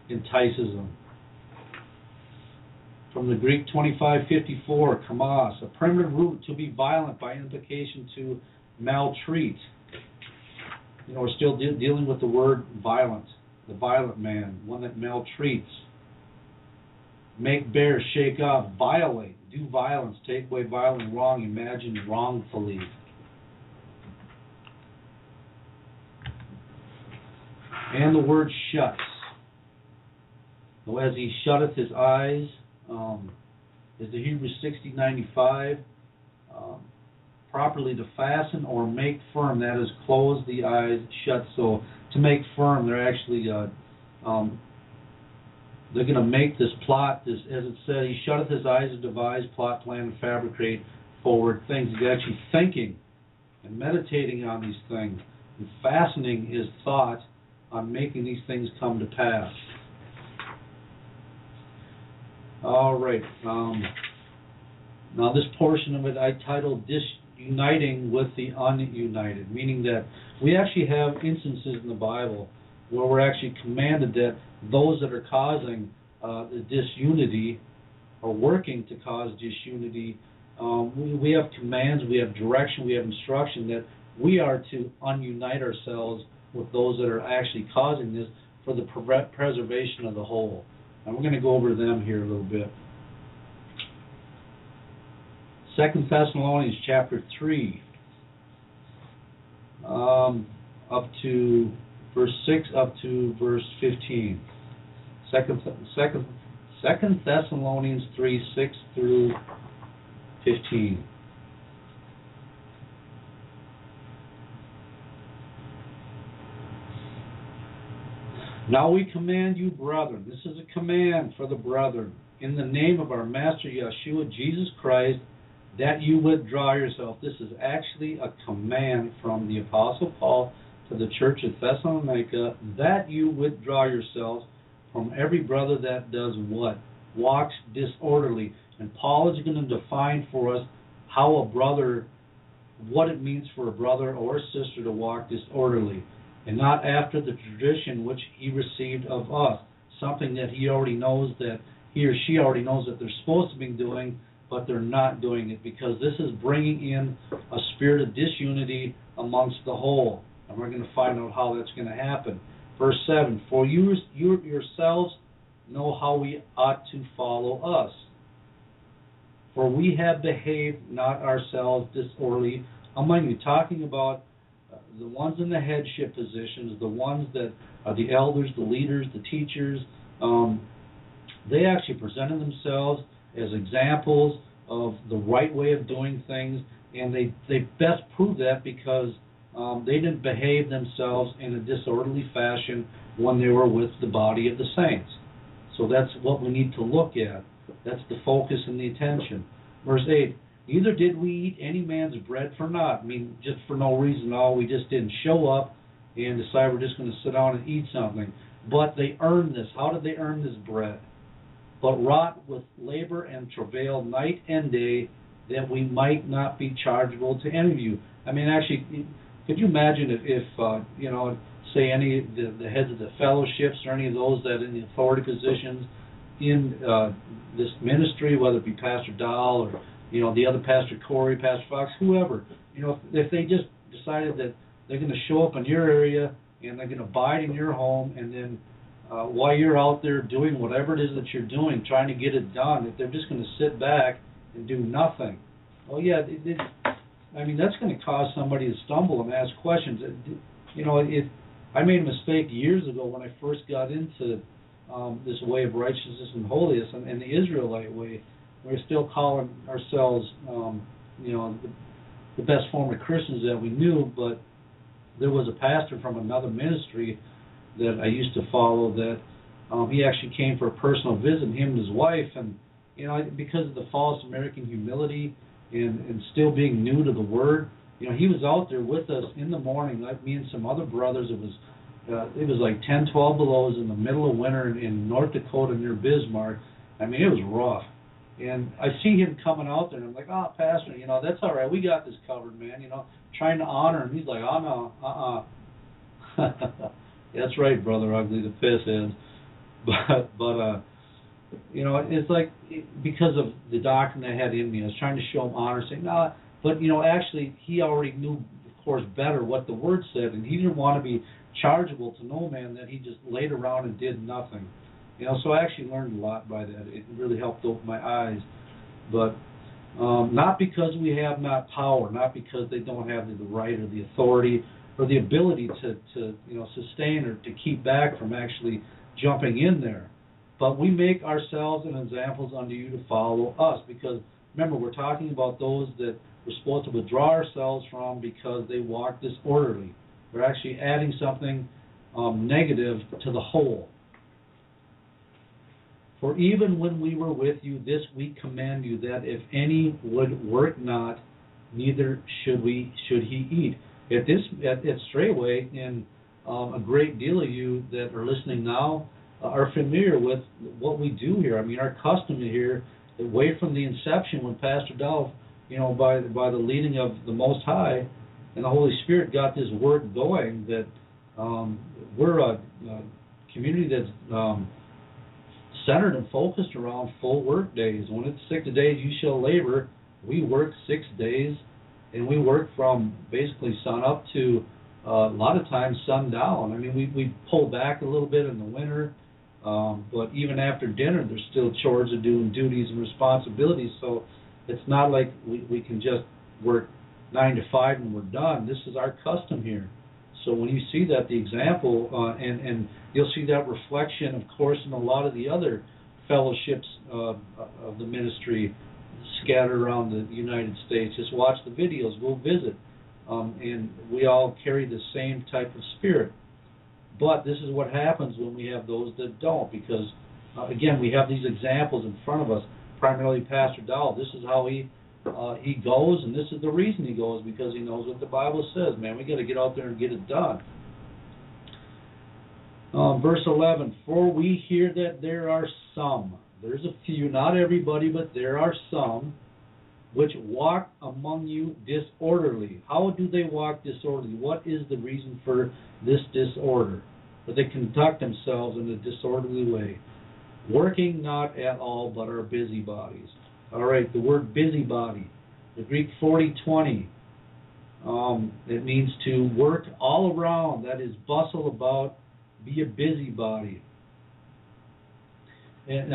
entices him. From the Greek 2554, kamas, a primitive root to be violent by implication to maltreat. You know, we're still de- dealing with the word violent, the violent man, one that maltreats. Make bear, shake off, violate, do violence, take away violent wrong, imagine wrongfully. And the word shuts. So as he shutteth his eyes, um, is the Hebrew 6095, um, properly to fasten or make firm, that is, close the eyes, shut. So to make firm, they're actually uh, um, they're going to make this plot, this as it said, he shutteth his eyes to devise, plot, plan, and fabricate forward things. He's actually thinking and meditating on these things and fastening his thought on making these things come to pass. All right. Um, now, this portion of it I titled Disuniting with the Ununited, meaning that we actually have instances in the Bible where we're actually commanded that those that are causing uh, the disunity are working to cause disunity, um, we, we have commands, we have direction, we have instruction that we are to ununite ourselves with those that are actually causing this for the pre- preservation of the whole. And we're going to go over them here a little bit. Second Thessalonians chapter three, um, up to verse 6 up to verse 15. Second, second, second Thessalonians 3 6 through 15. Now we command you, brethren, this is a command for the brethren, in the name of our Master Yeshua Jesus Christ, that you withdraw yourself. This is actually a command from the Apostle Paul to the church at Thessalonica that you withdraw yourselves from every brother that does what? Walks disorderly. And Paul is going to define for us how a brother, what it means for a brother or a sister to walk disorderly, and not after the tradition which he received of us, something that he already knows that he or she already knows that they're supposed to be doing, but they're not doing it because this is bringing in a spirit of disunity amongst the whole. And we're going to find out how that's going to happen. Verse 7 For you, you yourselves know how we ought to follow us. For we have behaved not ourselves disorderly among you. Talking about uh, the ones in the headship positions, the ones that are the elders, the leaders, the teachers. Um, they actually presented themselves as examples of the right way of doing things, and they they best prove that because um, they didn't behave themselves in a disorderly fashion when they were with the body of the saints. So that's what we need to look at. That's the focus and the attention. Verse 8 Neither did we eat any man's bread for naught. I mean, just for no reason at all. We just didn't show up and decide we're just going to sit down and eat something. But they earned this. How did they earn this bread? But wrought with labor and travail night and day, that we might not be chargeable to any of you. I mean, actually, could you imagine if, if uh, you know, say any of the, the heads of the fellowships or any of those that in the authority positions in uh, this ministry, whether it be Pastor Dowell or you know the other Pastor Corey, Pastor Fox, whoever, you know, if, if they just decided that they're going to show up in your area and they're going to abide in your home, and then uh, while you're out there doing whatever it is that you're doing, trying to get it done, if they're just going to sit back and do nothing, oh yeah, it, it, I mean that's going to cause somebody to stumble and ask questions. It, you know, it. I made a mistake years ago when I first got into um, this way of righteousness and holiness and, and the Israelite way. We're still calling ourselves, um, you know, the, the best form of Christians that we knew, but there was a pastor from another ministry that I used to follow that um, he actually came for a personal visit, him and his wife, and you know, because of the false American humility and and still being new to the Word, you know, he was out there with us in the morning, like me and some other brothers. It was uh, it was like 10, 12 below in the middle of winter in, in North Dakota near Bismarck. I mean, it was rough. And I see him coming out there, and I'm like, oh, Pastor, you know, that's all right. We got this covered, man. You know, trying to honor him. He's like, oh, no, uh-uh. *laughs* that's right, Brother Ugly, the piss is. *laughs* But, but, uh, you know, it's like because of the doctrine I had in me, I was trying to show him honor, saying, no, nah. but, you know, actually, he already knew, of course, better what the Word said, and he didn't want to be chargeable to no man that he just laid around and did nothing. You know, so I actually learned a lot by that. It really helped open my eyes. But um, not because we have not power, not because they don't have the, the right or the authority or the ability to, to you know sustain or to keep back from actually jumping in there. But we make ourselves and examples unto you to follow us because remember we're talking about those that we're supposed to withdraw ourselves from because they walk disorderly. They're actually adding something um, negative to the whole. For even when we were with you, this we command you that if any would work not, neither should we should he eat. At this at, at Straitway, and um, a great deal of you that are listening now are familiar with what we do here. I mean, our custom here, way from the inception, when Pastor Dowell, you know, by by the leading of the Most High, and the Holy Spirit got this work going that um, we're a, a community that's um, centered and focused around full work days. When it's six days you shall labor, we work six days, and we work from basically sun up to uh, a lot of times sundown. I mean, we we pull back a little bit in the winter, um, but even after dinner, there's still chores to do and duties and responsibilities. So it's not like we we can just work nine to five and we're done. This is our custom here. So when you see that, the example, uh, and and you'll see that reflection, of course, in a lot of the other fellowships uh, of the ministry scattered around the United States. Just watch the videos, go visit, um, and we all carry the same type of spirit. But this is what happens when we have those that don't, because uh, again, we have these examples in front of us. Primarily, Pastor Dowell. This is how he uh, he goes, and this is the reason he goes because he knows what the Bible says. Man, we got to get out there and get it done. Um, verse 11: For we hear that there are some. There's a few, not everybody, but there are some which walk among you disorderly. How do they walk disorderly? What is the reason for this disorder? That they conduct themselves in a disorderly way, working not at all, but are busybodies. All right, the word busybody, the Greek 4020, um, it means to work all around, that is, bustle about, be a busybody. And,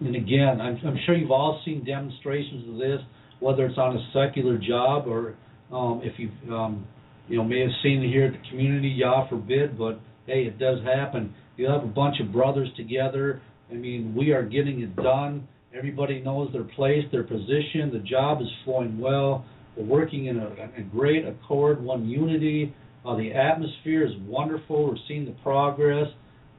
and again, I'm, I'm sure you've all seen demonstrations of this, whether it's on a secular job or um, if you um, you know may have seen it here at the community, Yah forbid, but hey, it does happen. You have a bunch of brothers together. I mean, we are getting it done Everybody knows their place, their position. The job is flowing well. We're working in a, a great accord, one unity. Uh, the atmosphere is wonderful. We're seeing the progress,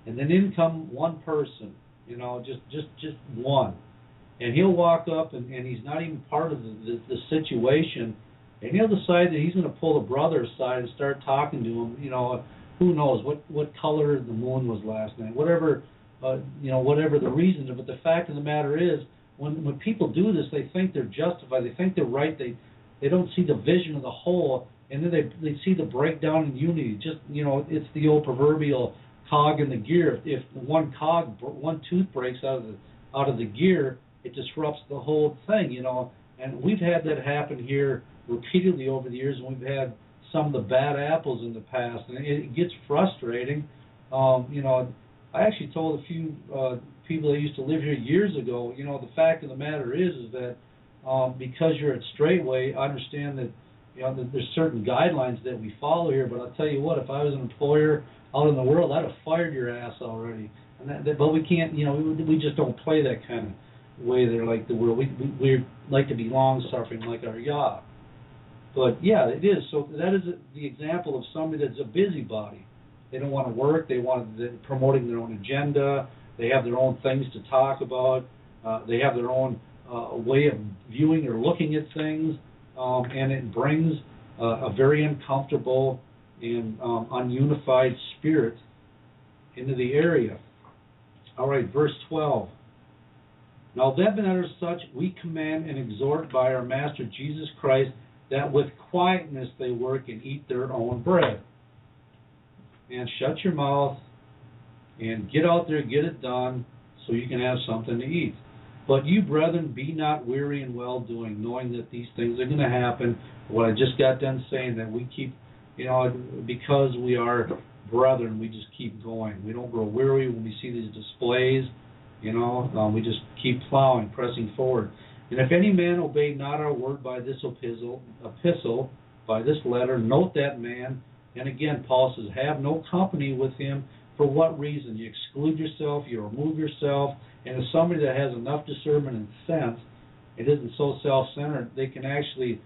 and then in come one person. You know, just just just one, and he'll walk up, and, and he's not even part of the, the, the situation, and he'll decide that he's going to pull a brother aside and start talking to him. You know, who knows what what color the moon was last night, whatever. Uh, you know, whatever the reason, but the fact of the matter is, when when people do this, they think they're justified, they think they're right, they they don't see the vision of the whole, and then they they see the breakdown in unity. Just you know, it's the old proverbial cog in the gear. If one cog, one tooth breaks out of the out of the gear, it disrupts the whole thing. You know, and we've had that happen here repeatedly over the years, and we've had some of the bad apples in the past, and it gets frustrating. Um, you know, I actually told a few uh, people that used to live here years ago. You know, the fact of the matter is, is that um, because you're at Straitway, I understand that you know that there's certain guidelines that we follow here. But I'll tell you what, if I was an employer out in the world, I'd have fired your ass already. And that, that but we can't, you know, we, we just don't play that kind of way they're like the world. We we, we like to be long suffering like our yacht. But yeah, it is. So that is the example of somebody that's a busybody. They don't want to work. They want to, promoting their own agenda. They have their own things to talk about. Uh, they have their own uh, way of viewing or looking at things, um, and it brings uh, a very uncomfortable and um, ununified spirit into the area. All right, verse 12. Now, then, as such, we command and exhort by our Master Jesus Christ that with quietness they work and eat their own bread. And shut your mouth and get out there, get it done, so you can have something to eat. But you, brethren, be not weary in well doing, knowing that these things are going to happen. What I just got done saying, that we keep, you know, because we are brethren, we just keep going. We don't grow weary when we see these displays, you know, um, we just keep plowing, pressing forward. And if any man obey not our word by this epistle, epistle, by this letter, note that man. And again, Paul says, have no company with him. For what reason? You exclude yourself, you remove yourself, and as somebody that has enough discernment and sense, it isn't so self-centered. They can actually,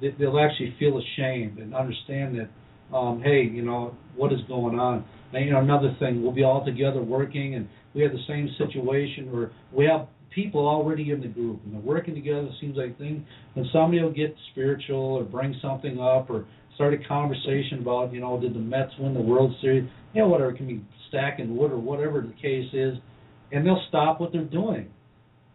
they'll actually feel ashamed and understand that, um, hey, you know, what is going on? And you know, another thing, we'll be all together working, and we have the same situation, or we have people already in the group, and they're working together. It seems like thing. When somebody will get spiritual or bring something up or start a conversation about, you know, did the Mets win the World Series? You know, whatever it can be stacking wood or whatever the case is and they'll stop what they're doing.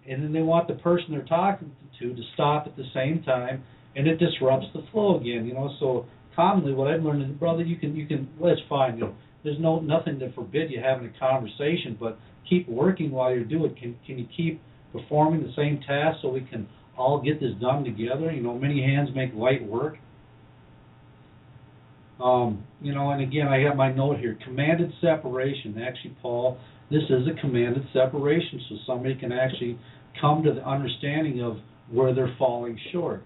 And then they want the person they're talking to to stop at the same time, and it disrupts the flow again. You know, so commonly what I've learned is, brother, you can you can well, it's fine. You know, there's no nothing to forbid you having a conversation, but keep working while you do it. Can can you keep performing the same task so we can all get this done together? You know, many hands make light work. Um, you know, and again, I have my note here: commanded separation. Actually, Paul this is a commanded separation, so somebody can actually come to the understanding of where they're falling short.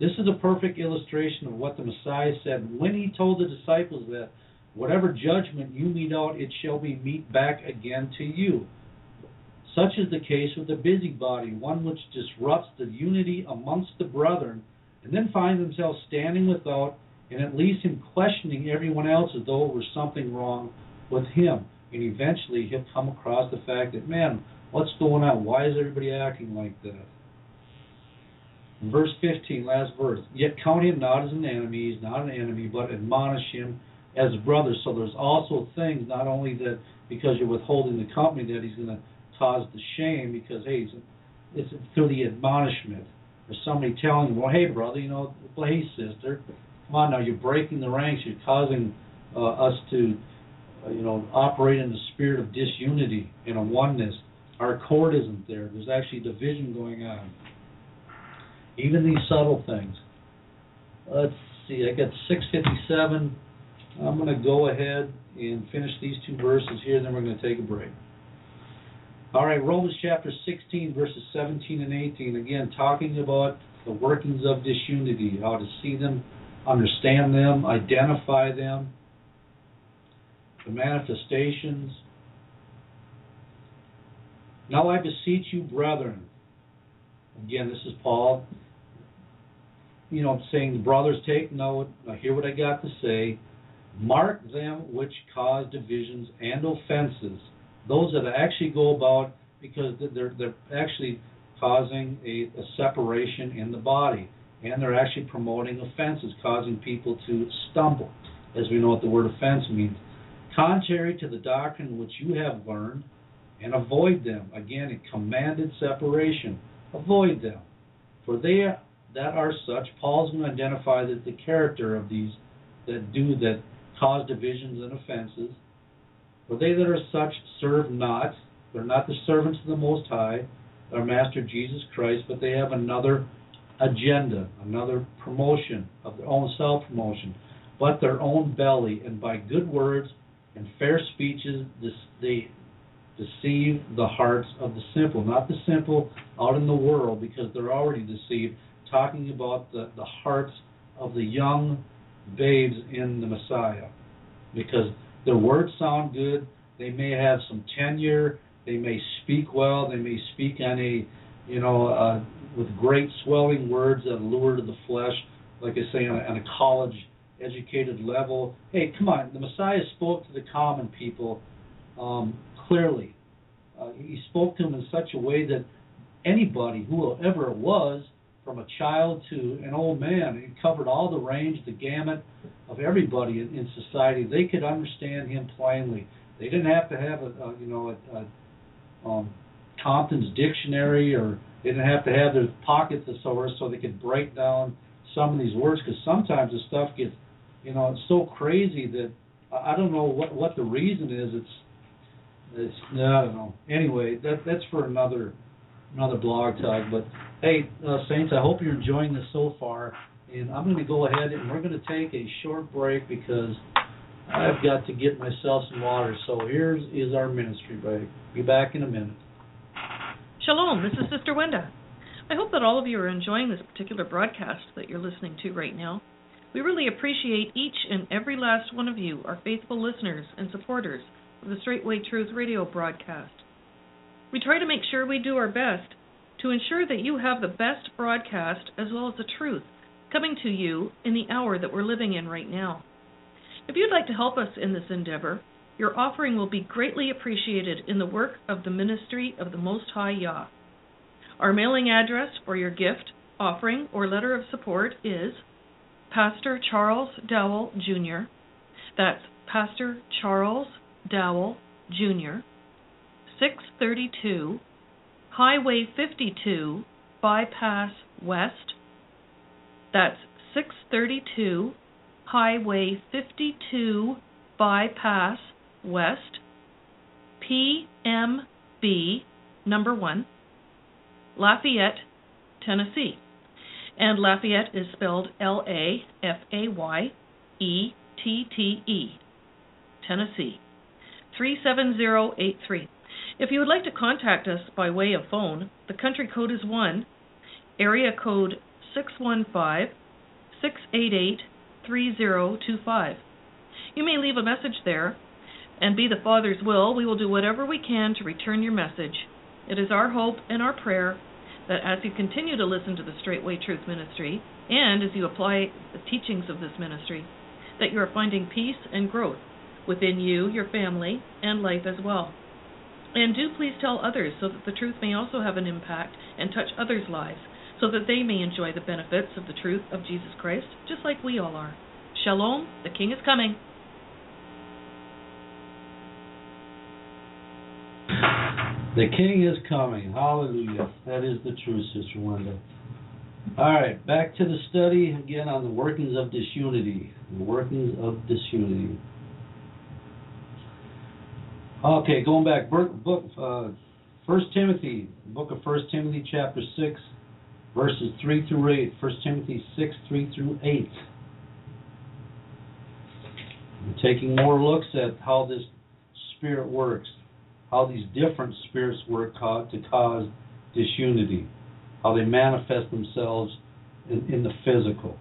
This is a perfect illustration of what the Messiah said when he told the disciples that whatever judgment you mete out, it shall be mete back again to you. Such is the case with the busybody, one which disrupts the unity amongst the brethren, and then finds himself standing without, and it leaves him questioning everyone else as though it were something wrong with him and eventually he'll come across the fact that, man, what's going on? Why is everybody acting like that? verse 15, last verse. Yet count him not as an enemy, he's not an enemy, but admonish him as a brother. So there's also things, not only that because you're withholding the company, that he's going to cause the shame, because, hey, it's through the admonishment. Or somebody telling him, well, hey, brother, you know, hey, sister, come on now, you're breaking the ranks, you're causing uh, us to uh, you know, operate in the spirit of disunity and a oneness. Our accord isn't there. There's actually division going on. Even these subtle things. Let's see, I got 657. I'm going to go ahead and finish these two verses here, then we're going to take a break. All right, Romans chapter 16, verses 17 and 18. Again, talking about the workings of disunity, how to see them, understand them, identify them, the manifestations. Now I beseech you, brethren, Again, this is Paul. You know, I'm saying the brothers take note. Now hear what I got to say. Mark them which cause divisions and offenses. Those that actually go about because they're they're actually causing a, a separation in the body, and they're actually promoting offenses, causing people to stumble, as we know what the word offense means. Contrary to the doctrine which you have learned, and avoid them. Again, it commanded separation. Avoid them. For they that are such, Paul's going to identify that the character of these that do that cause divisions and offenses. For they that are such serve not, they're not the servants of the Most High, our Master Jesus Christ, but they have another agenda, another promotion of their own self promotion, but their own belly, and by good words and fair speeches they deceive the hearts of the simple, not the simple out in the world because they're already deceived, talking about the, the hearts of the young babes in the Messiah. Because their words sound good, they may have some tenure, they may speak well, they may speak on a, you know, uh, with great swelling words that lure to the flesh, like I say, on a, on a college educated level. Hey, come on, the Messiah spoke to the common people um, clearly. Uh, he spoke to them in such a way that anybody, whoever it was, from a child to an old man, it covered all the range, the gamut of everybody in, in society. They could understand him plainly. They didn't have to have a, a you know a, a um, Compton's dictionary, or they didn't have to have their pocket thesaurus so they could break down some of these words. Because sometimes the stuff gets, you know, it's so crazy that I don't know what what the reason is. It's it's no, I don't know. Anyway, that that's for another another blog talk. But hey, uh, Saints, I hope you're enjoying this so far. And I'm going to go ahead and we're going to take a short break because I've got to get myself some water. So here's is our ministry break. Be back in a minute. Shalom, this is Sister Wenda. I hope that all of you are enjoying this particular broadcast that you're listening to right now. We really appreciate each and every last one of you, our faithful listeners and supporters of the Straitway Truth radio broadcast. We try to make sure we do our best to ensure that you have the best broadcast as well as the truth coming to you in the hour that we're living in right now. If you'd like to help us in this endeavor, your offering will be greatly appreciated in the work of the ministry of the Most High Yah. Our mailing address for your gift, offering, or letter of support is Pastor Charles Dowell Jr. That's Pastor Charles Dowell Jr., 632 Highway 52, Bypass West. That's 632 Highway 52, Bypass West, PMB number 1, Lafayette, Tennessee. And Lafayette is spelled L A F A Y E T T E, Tennessee. 37083. If you would like to contact us by way of phone, the country code is 1, area code 615 688 3025. You may leave a message there, and be the Father's will, we will do whatever we can to return your message. It is our hope and our prayer that as you continue to listen to the Straitway Truth Ministry, and as you apply the teachings of this ministry, that you are finding peace and growth within you, your family, and life as well. And do please tell others so that the truth may also have an impact and touch others' lives, so that they may enjoy the benefits of the truth of Jesus Christ, just like we all are. Shalom, the King is coming. The King is coming. Hallelujah. That is the truth, Sister Wenda. All right, back to the study again on the workings of disunity. The workings of disunity. Okay, going back, book, uh, First Timothy, book of First Timothy, chapter six, verses three through eight. First Timothy six, three through eight. We're taking more looks at how this spirit works, how these different spirits work to cause disunity, how they manifest themselves in, in the physical.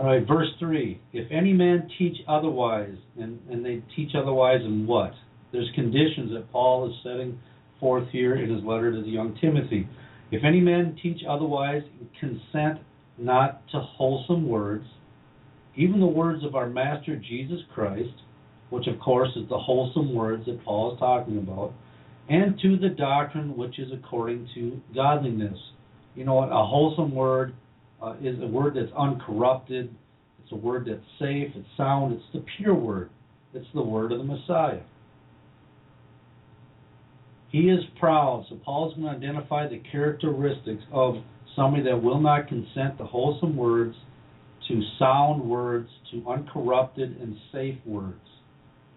All right, verse 3. If any man teach otherwise, and, and they teach otherwise in what? There's conditions that Paul is setting forth here in his letter to the young Timothy. If any man teach otherwise, consent not to wholesome words, even the words of our Master Jesus Christ, which of course is the wholesome words that Paul is talking about, and to the doctrine which is according to godliness. You know, what? a wholesome word uh, is a word that's uncorrupted. It's a word that's safe. It's sound. It's the pure word. It's the word of the Messiah. He is proud. So Paul's going to identify the characteristics of somebody that will not consent to wholesome words, to sound words, to uncorrupted and safe words.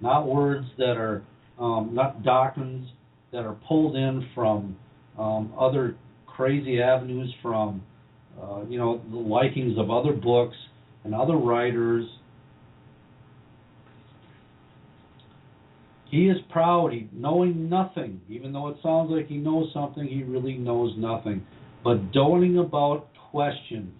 Not words that are, um, not doctrines that are pulled in from um, other crazy avenues, from, uh, you know, the likings of other books and other writers He is proud, he, knowing nothing. Even though it sounds like he knows something, he really knows nothing. But doting about questions.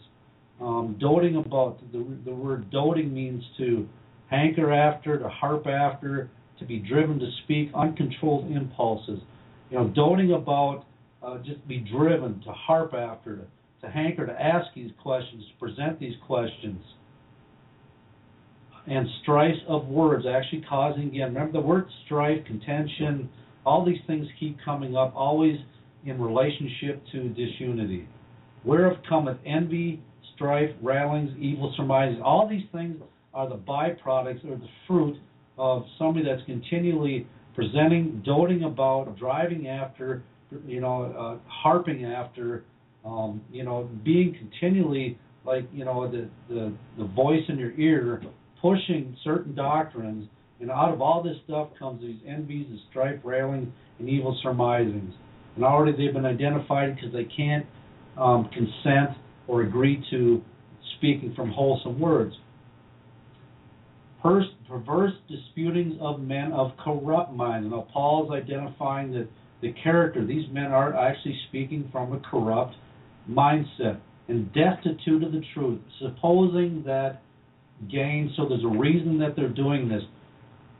Um, doting about, the, the word doting means to hanker after, to harp after, to be driven to speak, uncontrolled impulses. You know, doting about, uh, just be driven to harp after, to, hanker, to ask these questions, to present these questions. And strife of words actually causing again remember the word strife contention all these things keep coming up always in relationship to disunity. Whereof cometh envy strife railings evil surmises? All these things are the byproducts or the fruit of somebody that's continually presenting doting about driving after you know uh, harping after um, you know being continually like you know the the the voice in your ear pushing certain doctrines, and out of all this stuff comes these envies and strife, railing, and evil surmisings. And already they've been identified because they can't um, consent or agree to speaking from wholesome words. perverse disputings of men of corrupt minds. Now, Paul is identifying that the character, these men are actually speaking from a corrupt mindset and destitute of the truth, supposing that gain. So there's a reason that they're doing this.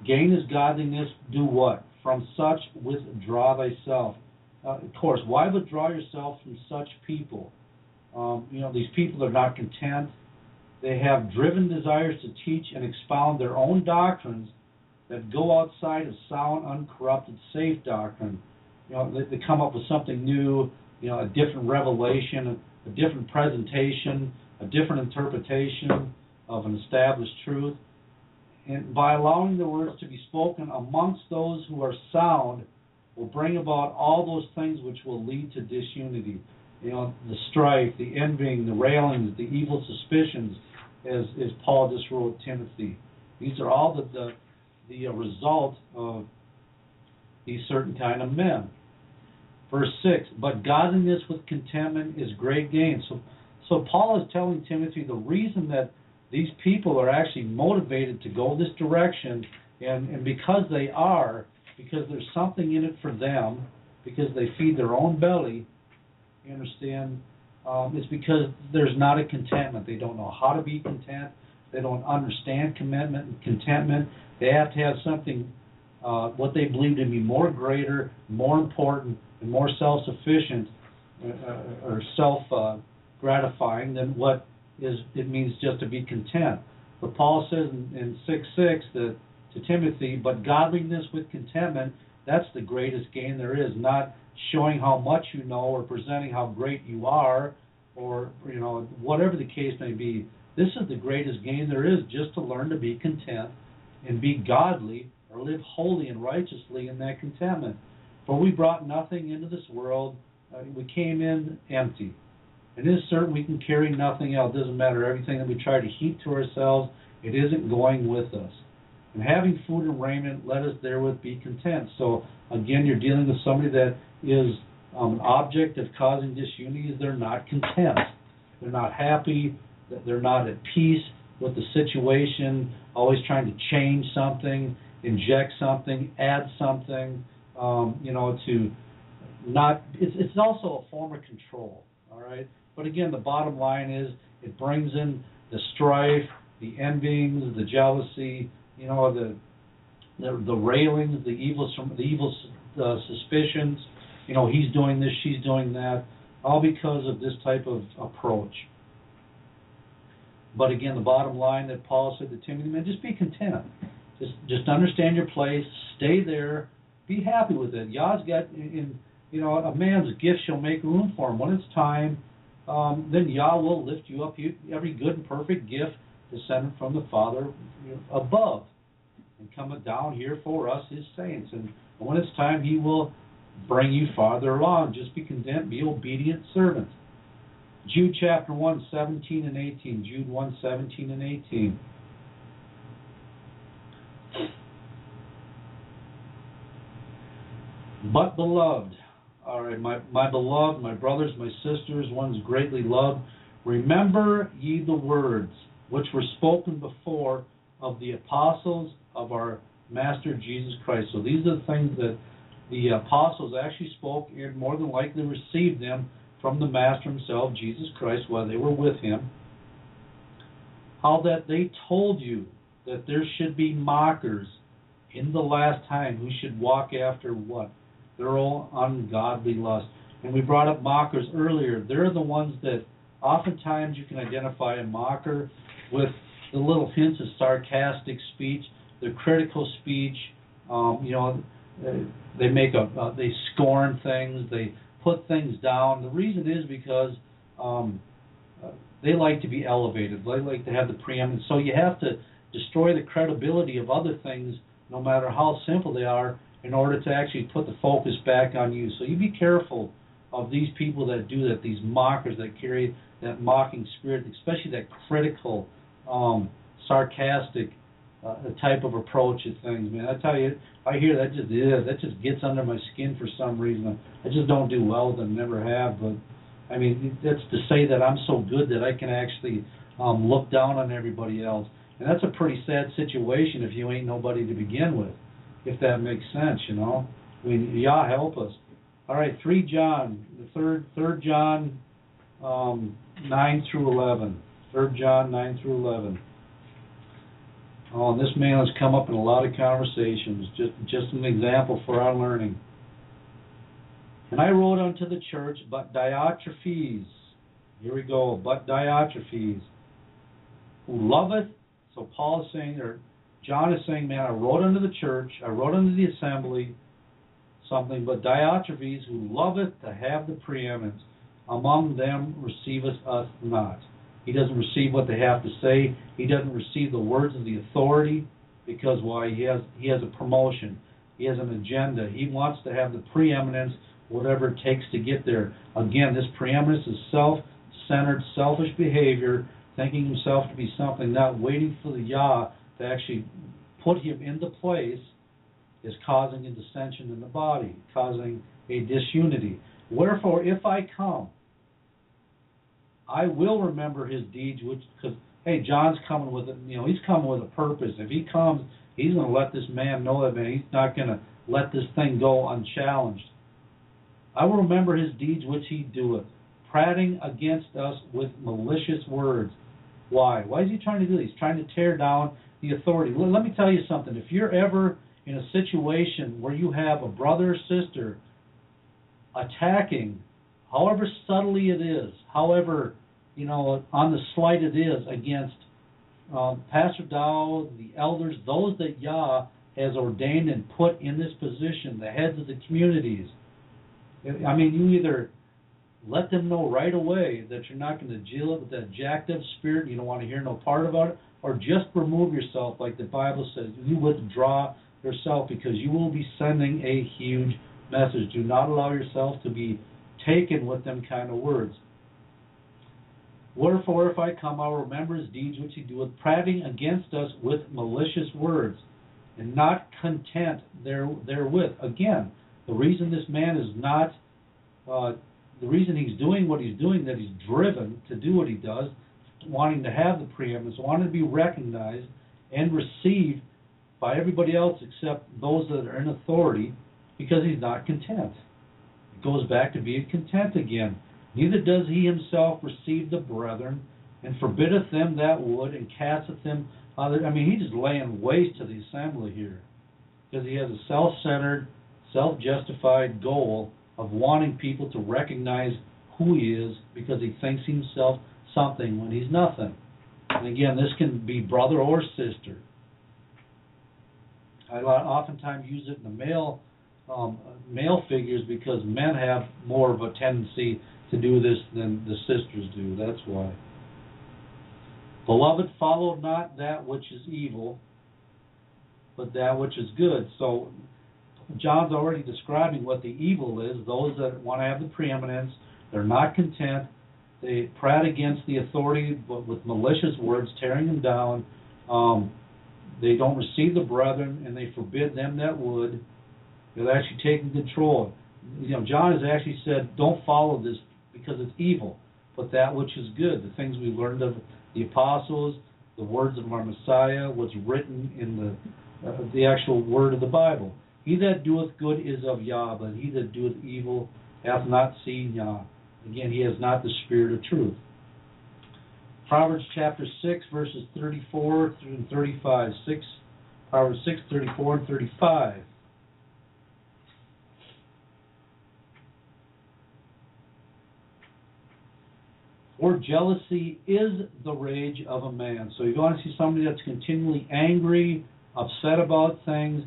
Gain is godliness. Do what? From such withdraw thyself. Uh, of course, why withdraw yourself from such people? Um, you know, these people are not content. They have driven desires to teach and expound their own doctrines that go outside of sound, uncorrupted, safe doctrine. You know, they, they come up with something new. You know, a different revelation, a, different presentation, a different interpretation of an established truth. And by allowing the words to be spoken amongst those who are sound, will bring about all those things which will lead to disunity. You know, the strife, the envying, the railings, the evil suspicions, as, as Paul just wrote Timothy. These are all the, the, the result of these certain kind of men. Verse 6, but godliness with contentment is great gain. So, so Paul is telling Timothy the reason that these people are actually motivated to go this direction, and, and because they are, because there's something in it for them, because they feed their own belly, you understand, um, it's because there's not a contentment. They don't know how to be content. They don't understand commitment and contentment. They have to have something, uh, what they believe to be more greater, more important, and more self-sufficient uh, or self-gratifying uh, than what is it means just to be content. But Paul says in, in six six that to Timothy, but godliness with contentment, that's the greatest gain there is. Not showing how much you know or presenting how great you are, or you know whatever the case may be. This is the greatest gain there is, just to learn to be content and be godly or live holy and righteously in that contentment. For we brought nothing into this world; uh, we came in empty. It is certain we can carry nothing out. It doesn't matter everything that we try to heap to ourselves, it isn't going with us. And having food and raiment, let us therewith be content. So again, you're dealing with somebody that is um, an object of causing disunity. They're not content. They're not happy. They're not at peace with the situation. Always trying to change something, inject something, add something. Um, you know, to not. It's it's also a form of control. All right. But again, the bottom line is it brings in the strife, the envyings, the jealousy, you know, the the, the railings, the evil the evil uh, suspicions, you know, he's doing this, she's doing that, all because of this type of approach. But again, the bottom line that Paul said to Timothy, man, just be content. Just just understand your place, stay there, be happy with it. Yah's got in you know, a man's gift shall make room for him. When it's time, um, then Yah will lift you up. You, every good and perfect gift descended from the Father above and cometh down here for us, his saints. And when it's time, he will bring you farther along. Just be content, be obedient servants. Jude chapter 1, 17 and 18. Jude 1, 17 and 18. But beloved, all right, my, my beloved, my brothers, my sisters, ones greatly loved, remember ye the words which were spoken before of the apostles of our Master Jesus Christ. So these are the things that the apostles actually spoke and more than likely received them from the Master himself, Jesus Christ, while they were with him. How that they told you that there should be mockers in the last time who should walk after what? Own ungodly lust. And we brought up mockers earlier. They're the ones that oftentimes you can identify a mocker with the little hints of sarcastic speech, the critical speech. Um, you know, they make a uh, they scorn things, they put things down. The reason is because um, uh, they like to be elevated. They like to have the preeminence. So you have to destroy the credibility of other things, no matter how simple they are, in order to actually put the focus back on you. So you be careful of these people that do that, these mockers that carry that mocking spirit, especially that critical, um, sarcastic uh, type of approach at things. Man, I tell you, I hear that just yeah, that just gets under my skin for some reason. I just don't do well with them, never have. But I mean, that's to say that I'm so good that I can actually um, look down on everybody else, and that's a pretty sad situation if you ain't nobody to begin with if that makes sense, you know. I mean, Yah help us. All right, three John, the third third John um, nine through eleven. Third John nine through eleven. Oh, and this man has come up in a lot of conversations. Just just an example for our learning. And I wrote unto the church, but Diotrephes. Here we go. But Diotrephes, who loveth. So Paul is saying, or John is saying, man, I wrote unto the church, I wrote unto the assembly something, but Diotrephes, who loveth to have the preeminence, among them receiveth us not. He doesn't receive what they have to say. He doesn't receive the words of the authority because why? He has he has a promotion. He has an agenda. He wants to have the preeminence, whatever it takes to get there. Again, this preeminence is self-centered, selfish behavior, thinking himself to be something, not waiting for the Yah to actually put him into place is causing a dissension in the body, causing a disunity. Wherefore, if I come, I will remember his deeds, which because hey, John's coming with it. You know, he's coming with a purpose. If he comes, he's going to let this man know that man. He's not going to let this thing go unchallenged. I will remember his deeds which he doeth, prating against us with malicious words. Why? Why is he trying to do this? He's trying to tear down the authority. Let me tell you something. If you're ever in a situation where you have a brother or sister attacking, however subtly it is, however you know on the slight it is against um, Pastor Dowell, the elders, those that Yah has ordained and put in this position, the heads of the communities. I mean, you either let them know right away that you're not going to deal with that jacked up spirit, you don't want to hear no part about it, or just remove yourself, like the Bible says. You withdraw yourself because you will be sending a huge message. Do not allow yourself to be taken with them kind of words. Wherefore, if I come, I will remember his deeds which he doeth, prating against us with malicious words, and not content there, therewith. Again, the reason this man is not, uh, the reason he's doing what he's doing, that he's driven to do what he does, wanting to have the preeminence, wanting to be recognized and received by everybody else except those that are in authority because he's not content. It goes back to being content again. Neither does he himself receive the brethren, and forbiddeth them that would, and casteth them other. I mean, he's just laying waste to the assembly here because he has a self centered, self justified goal of wanting people to recognize who he is because he thinks himself something when he's nothing. And again, this can be brother or sister. I oftentimes use it in the male um, male figures because men have more of a tendency to do this than the sisters do. That's why. Beloved, follow not that which is evil, but that which is good. So John's already describing what the evil is. Those that want to have the preeminence, they're not content. They prat against the authority but with malicious words, tearing them down. Um, they don't receive the brethren, and they forbid them that would. They're actually taking control. You know, John has actually said, "Don't follow this because it's evil, but that which is good." The things we learned of the apostles, the words of our Messiah, what's written in the uh, the actual word of the Bible. He that doeth good is of Yah, but he that doeth evil hath not seen Yah. Again, he has not the spirit of truth. Proverbs chapter 6, verses 34 through 35. 6, Proverbs 6, 34 and 35. For jealousy is the rage of a man. So you want to see somebody that's continually angry, upset about things,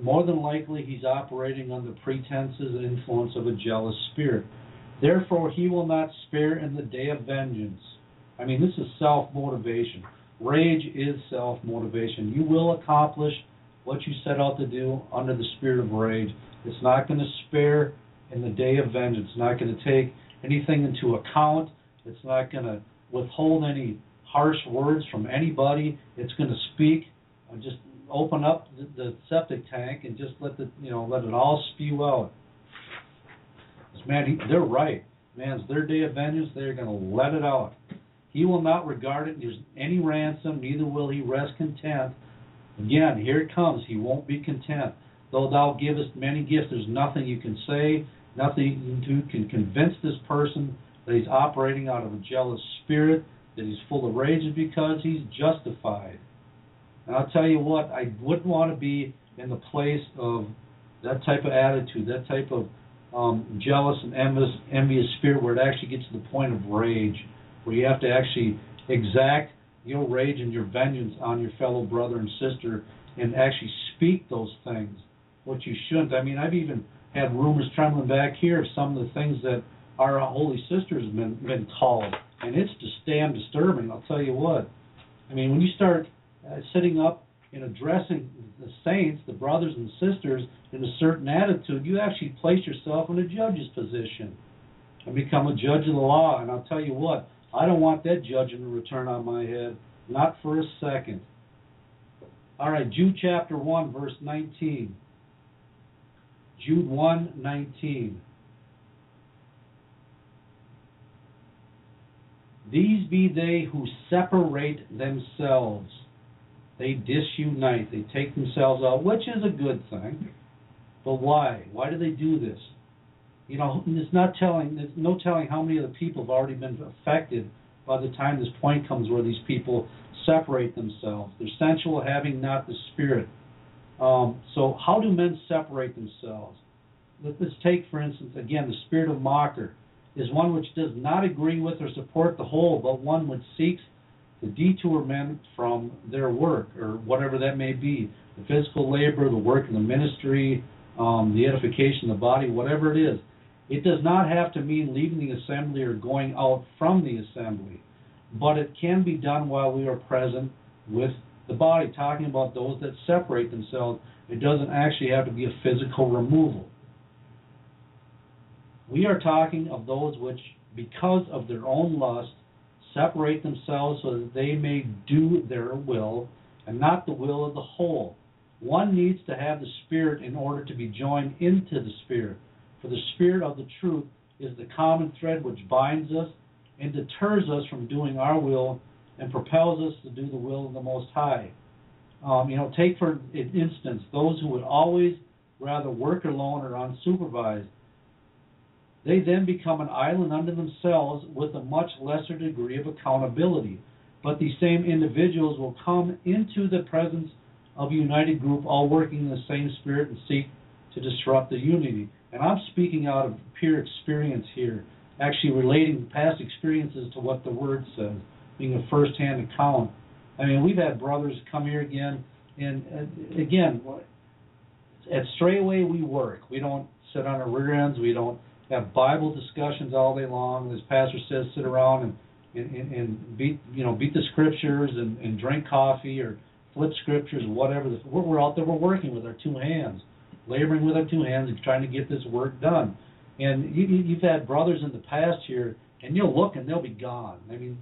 more than likely he's operating under pretenses and influence of a jealous spirit. Therefore, he will not spare in the day of vengeance. I mean, this is self motivation. Rage is self motivation. You will accomplish what you set out to do under the spirit of rage. It's not going to spare in the day of vengeance. It's not going to take anything into account. It's not going to withhold any harsh words from anybody. It's going to speak. Uh, just open up the, the septic tank and just let the you know let it all spew out. Man, he, they're right. Man, it's their day of vengeance. They're going to let it out. He will not regard it as any ransom, neither will he rest content. Again, here it comes. He won't be content. Though thou givest many gifts, there's nothing you can say, nothing you can convince this person that he's operating out of a jealous spirit, that he's full of rage, because he's justified. And I'll tell you what, I wouldn't want to be in the place of that type of attitude, that type of um, jealous and envious, envious spirit where it actually gets to the point of rage, where you have to actually exact your rage and your vengeance on your fellow brother and sister and actually speak those things, what you shouldn't. I mean, I've even had rumors trembling back here of some of the things that our holy sisters have been, been called, and it's just damn disturbing. I'll tell you what. I mean, when you start uh, sitting up and addressing the saints, the brothers and sisters, in a certain attitude, you actually place yourself in a judge's position and become a judge of the law. And I'll tell you what, I don't want that judgment to return on my head, not for a second. All right, Jude chapter 1, verse 19. Jude 1, 19. These be they who separate themselves. They disunite. They take themselves out, which is a good thing. But why? Why do they do this? You know, it's not telling. There's no telling how many of the people have already been affected by the time this point comes where these people separate themselves. They're sensual, having not the spirit. Um, so, how do men separate themselves? Let's take, for instance, again, the spirit of mocker is one which does not agree with or support the whole, but one which seeks to detour men from their work or whatever that may be the physical labor, the work in the ministry, um, the edification of the body, whatever it is. It does not have to mean leaving the assembly or going out from the assembly, but it can be done while we are present with the body, talking about those that separate themselves. It doesn't actually have to be a physical removal. We are talking of those which, because of their own lust, separate themselves so that they may do their will and not the will of the whole. One needs to have the Spirit in order to be joined into the Spirit. For the Spirit of the truth is the common thread which binds us and deters us from doing our will and propels us to do the will of the Most High. Um, you know, take for instance those who would always rather work alone or unsupervised. They then become an island unto themselves with a much lesser degree of accountability. But these same individuals will come into the presence of a united group, all working in the same spirit and seek to disrupt the unity. And I'm speaking out of pure experience here, actually relating past experiences to what the Word says, being a first-hand account. I mean, we've had brothers come here again, and uh, again, at Straitway we work. We don't sit on our rear ends. We don't have Bible discussions all day long. As Pastor says, sit around and and, and beat you know beat the scriptures and, and drink coffee or flip scriptures or whatever. We're, we're out there. We're working with our two hands, laboring with our two hands and trying to get this work done. And you, you've had brothers in the past here, and you'll look and they'll be gone. I mean,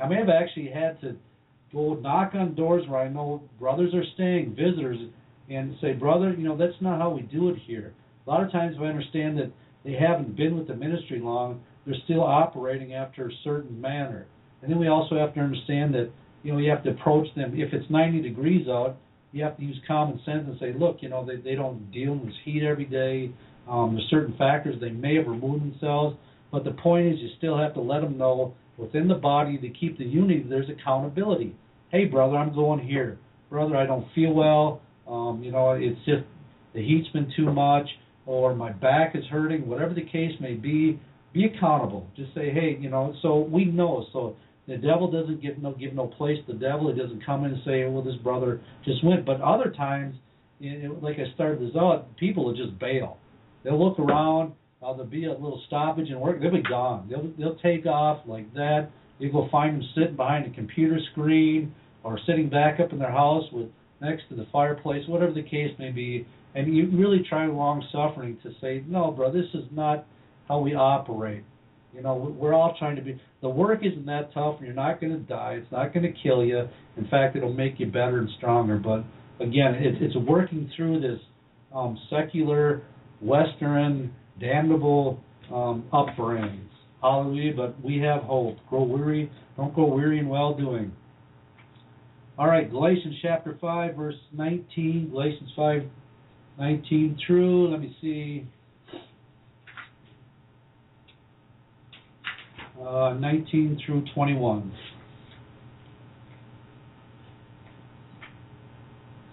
I may have actually had to go knock on doors where I know brothers are staying, visitors, and say, brother, you know that's not how we do it here. A lot of times I understand that they haven't been with the ministry long, they're still operating after a certain manner. And then we also have to understand that you know you have to approach them. If it's 90 degrees out, you have to use common sense and say, look, you know they they don't deal in this heat every day. Um, there's certain factors they may have removed themselves, but the point is you still have to let them know within the body to keep the unity. There's accountability. Hey, brother, I'm going here. Brother, I don't feel well. Um, you know, it's just the heat's been too much or my back is hurting, whatever the case may be, be accountable. Just say, hey, you know, so we know. So the devil doesn't give no give no place to the devil. He doesn't come in and say, well, this brother just went. But other times, it, like I started this out, people will just bail. They'll look around. Uh, there'll be a little stoppage in work. They'll be gone. They'll they'll take off like that. You go find them sitting behind a computer screen or sitting back up in their house with next to the fireplace, whatever the case may be, and you really try long suffering to say, no, bro, this is not how we operate. You know, we're all trying to be. The work isn't that tough, and you're not going to die. It's not going to kill you. In fact, it'll make you better and stronger. But again, it, it's working through this um, secular, Western, damnable um, upbringings. Hallelujah! But we have hope. Grow weary. Don't grow weary in well doing. All right, Galatians chapter 5, verse 19. Galatians 5, 19 through, let me see, uh, 19 through 21.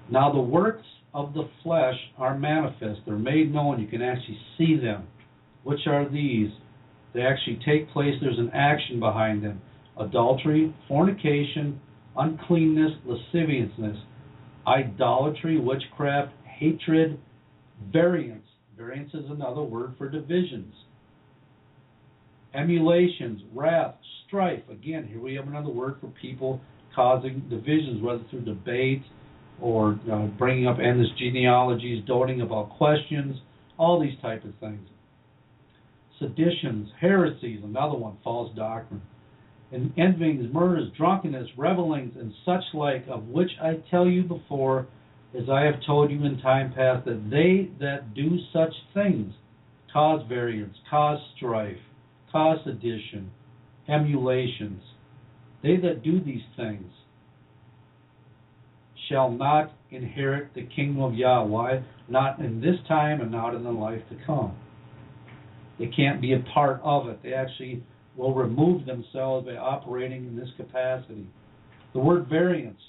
Now the works of the flesh are manifest. They're made known. You can actually see them. Which are these? They actually take place. There's an action behind them. Adultery, fornication, uncleanness, lasciviousness, idolatry, witchcraft, hatred, variance. Variance is another word for divisions. Emulations, wrath, strife. Again, here we have another word for people causing divisions, whether through debate or uh, bringing up endless genealogies, doting about questions, all these type of things. Seditions, heresies, another one, false doctrine and envyings, murders, drunkenness, revelings, and such like, of which I tell you before, as I have told you in time past, that they that do such things cause variance, cause strife, cause sedition, emulations. They that do these things shall not inherit the kingdom of Yah. Why? Not in this time and not in the life to come. They can't be a part of it. They actually will remove themselves by operating in this capacity. The word variance,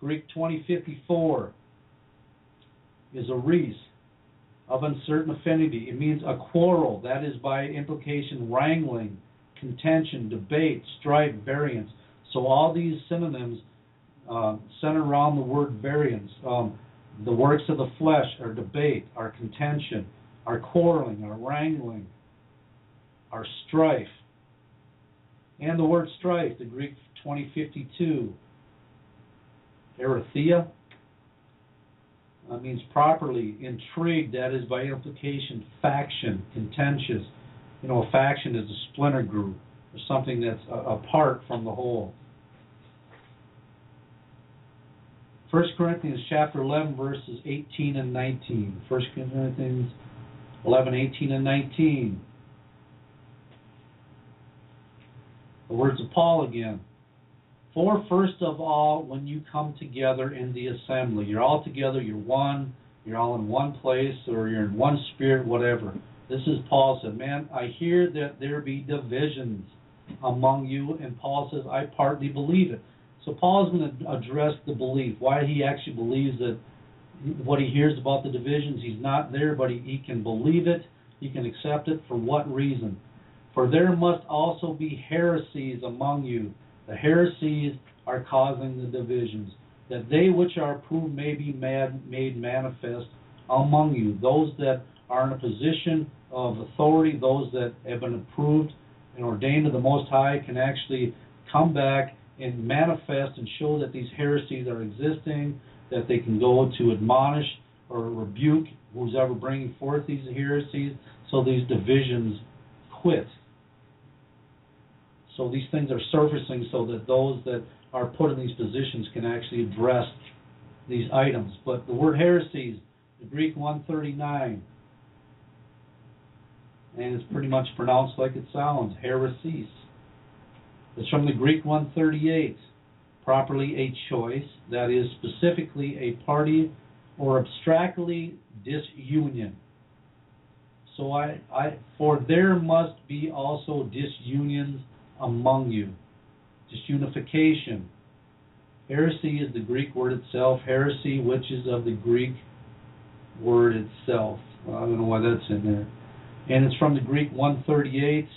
Greek 2054, is a res of uncertain affinity. It means a quarrel, that is by implication wrangling, contention, debate, strife, variance. So all these synonyms uh, center around the word variance. Um, the works of the flesh are debate, are contention, are quarreling, are wrangling, are strife, and the word strife, the Greek 2052, eritheia, uh, means properly intrigued, that is by implication, faction, contentious. You know, a faction is a splinter group or something that's apart from the whole. 1 Corinthians chapter 11 verses 18 and 19. 1 Corinthians 11, 18 and 19. The words of Paul again. For first of all, when you come together in the assembly, you're all together, you're one, you're all in one place, or you're in one spirit, whatever. This is Paul said, Man, I hear that there be divisions among you, and Paul says, I partly believe it. So Paul is going to address the belief, why he actually believes that what he hears about the divisions. He's not there, but he, he can believe it. He can accept it. For what reason? For there must also be heresies among you. The heresies are causing the divisions, that they which are approved may be mad, made manifest among you. Those that are in a position of authority, those that have been approved and ordained of the Most High, can actually come back and manifest and show that these heresies are existing, that they can go to admonish or rebuke who's ever bringing forth these heresies, so these divisions quit. So these things are surfacing so that those that are put in these positions can actually address these items. But the word heresies, the Greek 139, and it's pretty much pronounced like it sounds, heresies. It's from the Greek 138, properly a choice, that is specifically a party or abstractly disunion. So I, I for there must be also disunions among you. Disunification. Heresy is the Greek word itself. Heresy, which is of the Greek word itself. Well, I don't know why that's in there. And it's from the Greek 138.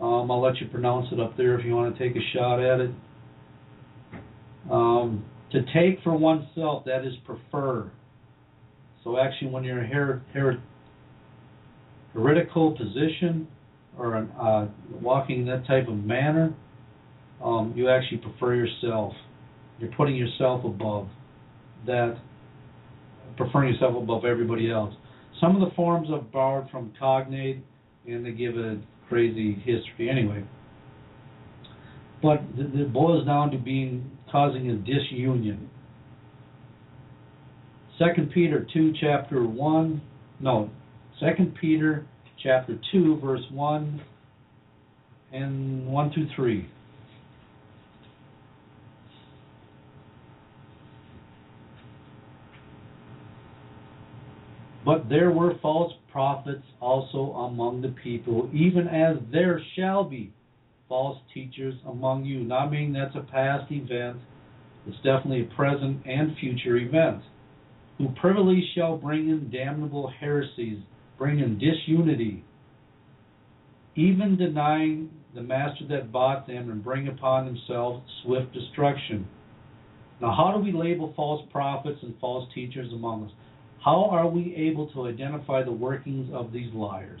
Um, I'll let you pronounce it up there if you want to take a shot at it. Um, to take for oneself, that is prefer. So actually, when you're in a her- her- heretical position or uh, walking in that type of manner, um, you actually prefer yourself. You're putting yourself above that, preferring yourself above everybody else. Some of the forms are borrowed from cognate, and they give a crazy history anyway. But it boils down to being causing a disunion. Second Peter two chapter one, no, Second Peter chapter two verse one and one through three. But there were false prophets also among the people, even as there shall be false teachers among you. Not meaning that's a past event, it's definitely a present and future event. Who privily shall bring in damnable heresies, bring in disunity, even denying the master that bought them, and bring upon themselves swift destruction. Now, how do we label false prophets and false teachers among us? How are we able to identify the workings of these liars?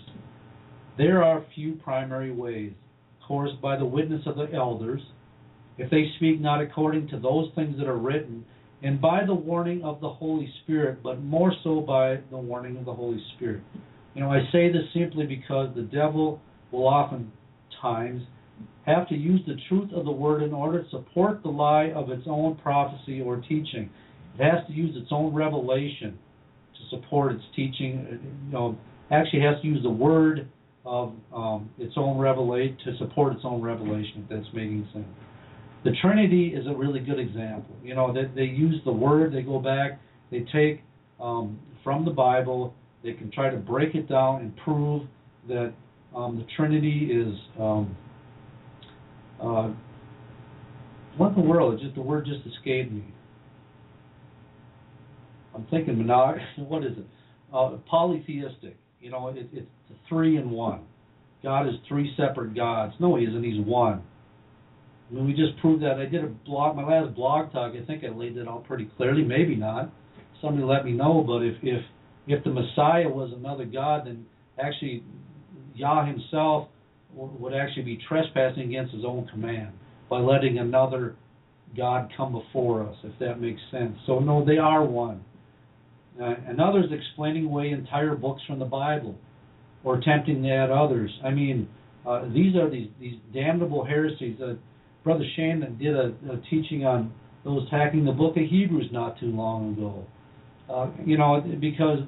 There are few primary ways. Of course, by the witness of the elders, if they speak not according to those things that are written, and by the warning of the Holy Spirit, but more so by the warning of the Holy Spirit. You know, I say this simply because the devil will oftentimes have to use the truth of the word in order to support the lie of its own prophecy or teaching. It has to use its own revelation to support its teaching. You know, actually has to use the word of um, its own revelation to support its own revelation. If that's making sense. The Trinity is a really good example. You know, they, they use the word. They go back. They take um, from the Bible. They can try to break it down and prove that um, the Trinity is. Um, uh, what in the world? Just the word just escaped me. I'm thinking monog. *laughs* What is it? Uh, polytheistic. You know, it, it's three in one. God is three separate gods. No, he isn't. He's one. Mean, we just proved that. I did a blog, my last blog talk. I think I laid it out pretty clearly. Maybe not. Somebody let me know. But if if if the Messiah was another God, then actually Yah himself would actually be trespassing against his own command by letting another God come before us, if that makes sense. So no, they are one. Uh, and others explaining away entire books from the Bible, or attempting to add others. I mean, uh, these are these these damnable heresies. Uh, Brother that did a, a, teaching on those attacking the Book of Hebrews not too long ago. Uh, you know, because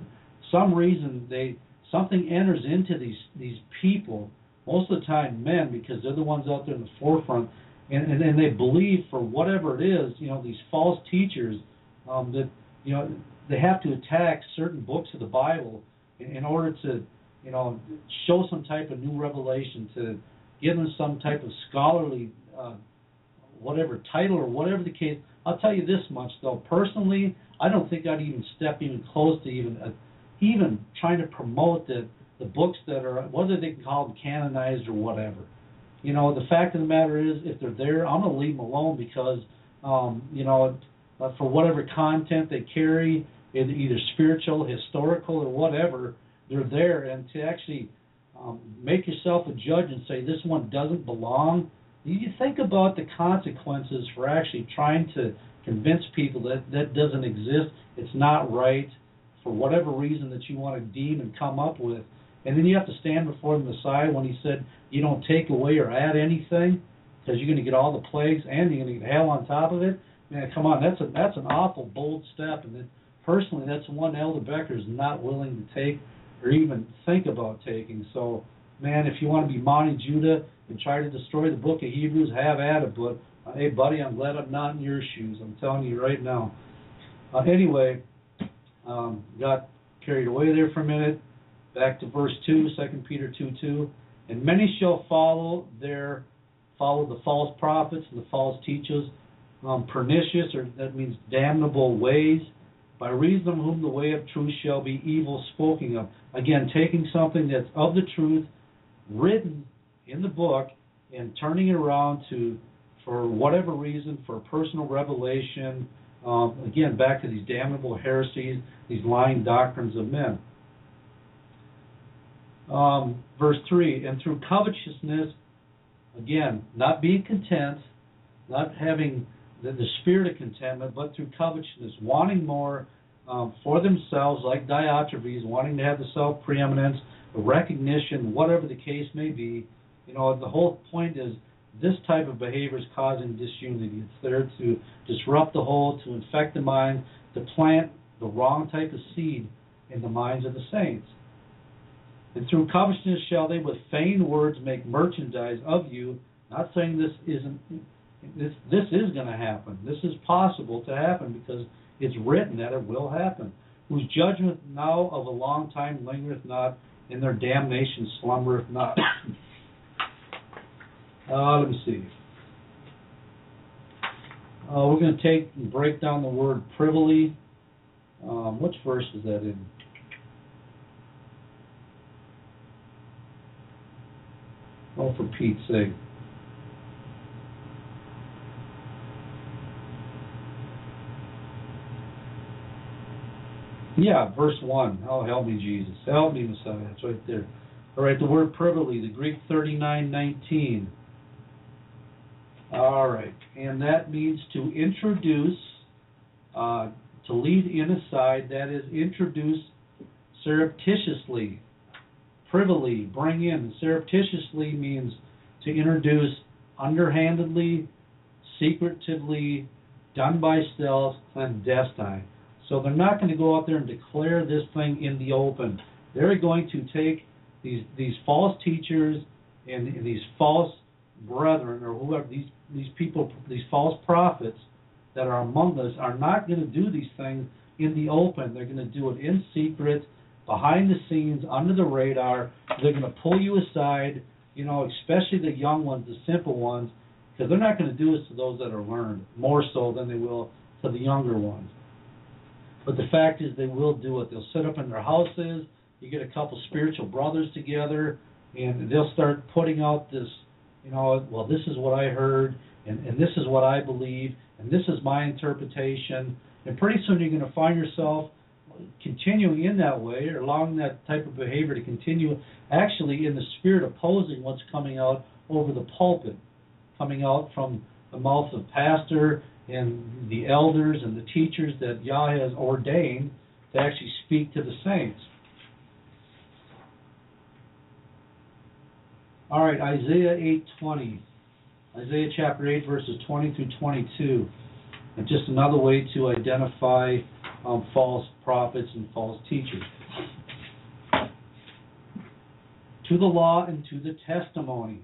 some reason they something enters into these these people. Most of the time, men, because they're the ones out there in the forefront, and and, and they believe for whatever it is. You know, these false teachers um, that you know they have to attack certain books of the Bible in, in order to you know show some type of new revelation to give them some type of scholarly uh, whatever title or whatever the case. I'll tell you this much though. Personally, I don't think I'd even step even close to even uh, even trying to promote the the books that are whether they can call them canonized or whatever. You know, the fact of the matter is, if they're there, I'm to leave them alone because, um, you know, uh, for whatever content they carry, either spiritual, historical, or whatever, they're there. And to actually um, make yourself a judge and say this one doesn't belong, you think about the consequences for actually trying to convince people that that doesn't exist, it's not right, for whatever reason that you want to deem and come up with. And then you have to stand before the Messiah when he said, You don't take away or add anything, because you're going to get all the plagues and you're going to get hell on top of it. Man, come on, that's a that's an awful bold step. And then personally, that's one Elder Becker is not willing to take or even think about taking. So, man, if you want to be Monte Judah and try to destroy the book of Hebrews, have at it. But uh, hey, buddy, I'm glad I'm not in your shoes. I'm telling you right now. Uh, anyway, um, got carried away there for a minute. Back to verse two, Second Peter two two, and many shall follow their follow the false prophets and the false teachers, um, pernicious or that means damnable ways, by reason of whom the way of truth shall be evil spoken of. Again, taking something that's of the truth, written in the book, and turning it around to, for whatever reason, for personal revelation. Um, again, back to these damnable heresies, these lying doctrines of men. Um, verse 3 And through covetousness, again, not being content, not having the, the spirit of contentment, but through covetousness, wanting more um, for themselves, like Diotrephes, wanting to have the self preeminence, recognition, whatever the case may be. You know, the whole point is this type of behavior is causing disunity. It's there to disrupt the whole, to infect the mind, to plant the wrong type of seed in the minds of the saints. And through covetousness shall they with feigned words make merchandise of you. Not saying this isn't this this is going to happen. This is possible to happen because it's written that it will happen. Whose judgment now of a long time lingereth not, and their damnation slumbereth not. *coughs* uh, let me see. Uh, we're going to take and break down the word privily. Um, which verse is that in? Oh, for Pete's sake. Yeah, verse 1. Oh, help me, Jesus. Help me, Messiah. That's right there. All right, the word privily, the Greek 3919. All right, and that means to introduce, uh, to lead in aside, that is, introduce surreptitiously, privily, bring in. Surreptitiously means to introduce underhandedly, secretively, done by stealth, clandestine. So they're not going to go out there and declare this thing in the open. They're going to take these these false teachers and, and these false brethren or whoever these these people these false prophets that are among us are not going to do these things in the open. They're going to do it in secret, behind the scenes, under the radar. They're going to pull you aside, you know, especially the young ones, the simple ones, because they're not going to do this to those that are learned more so than they will to the younger ones. But the fact is, they will do it. They'll sit up in their houses. You get a couple spiritual brothers together, and they'll start putting out this, you know, well, this is what I heard, and, and this is what I believe, and this is my interpretation. And pretty soon you're going to find yourself continuing in that way, or allowing that type of behavior to continue, actually in the spirit opposing what's coming out over the pulpit, coming out from the mouth of pastor and the elders and the teachers that Yah has ordained to actually speak to the saints. All right, Isaiah 8:20. Isaiah chapter 8 verses 20 through 22. And just another way to identify um, false prophets and false teachers. To the law and to the testimony.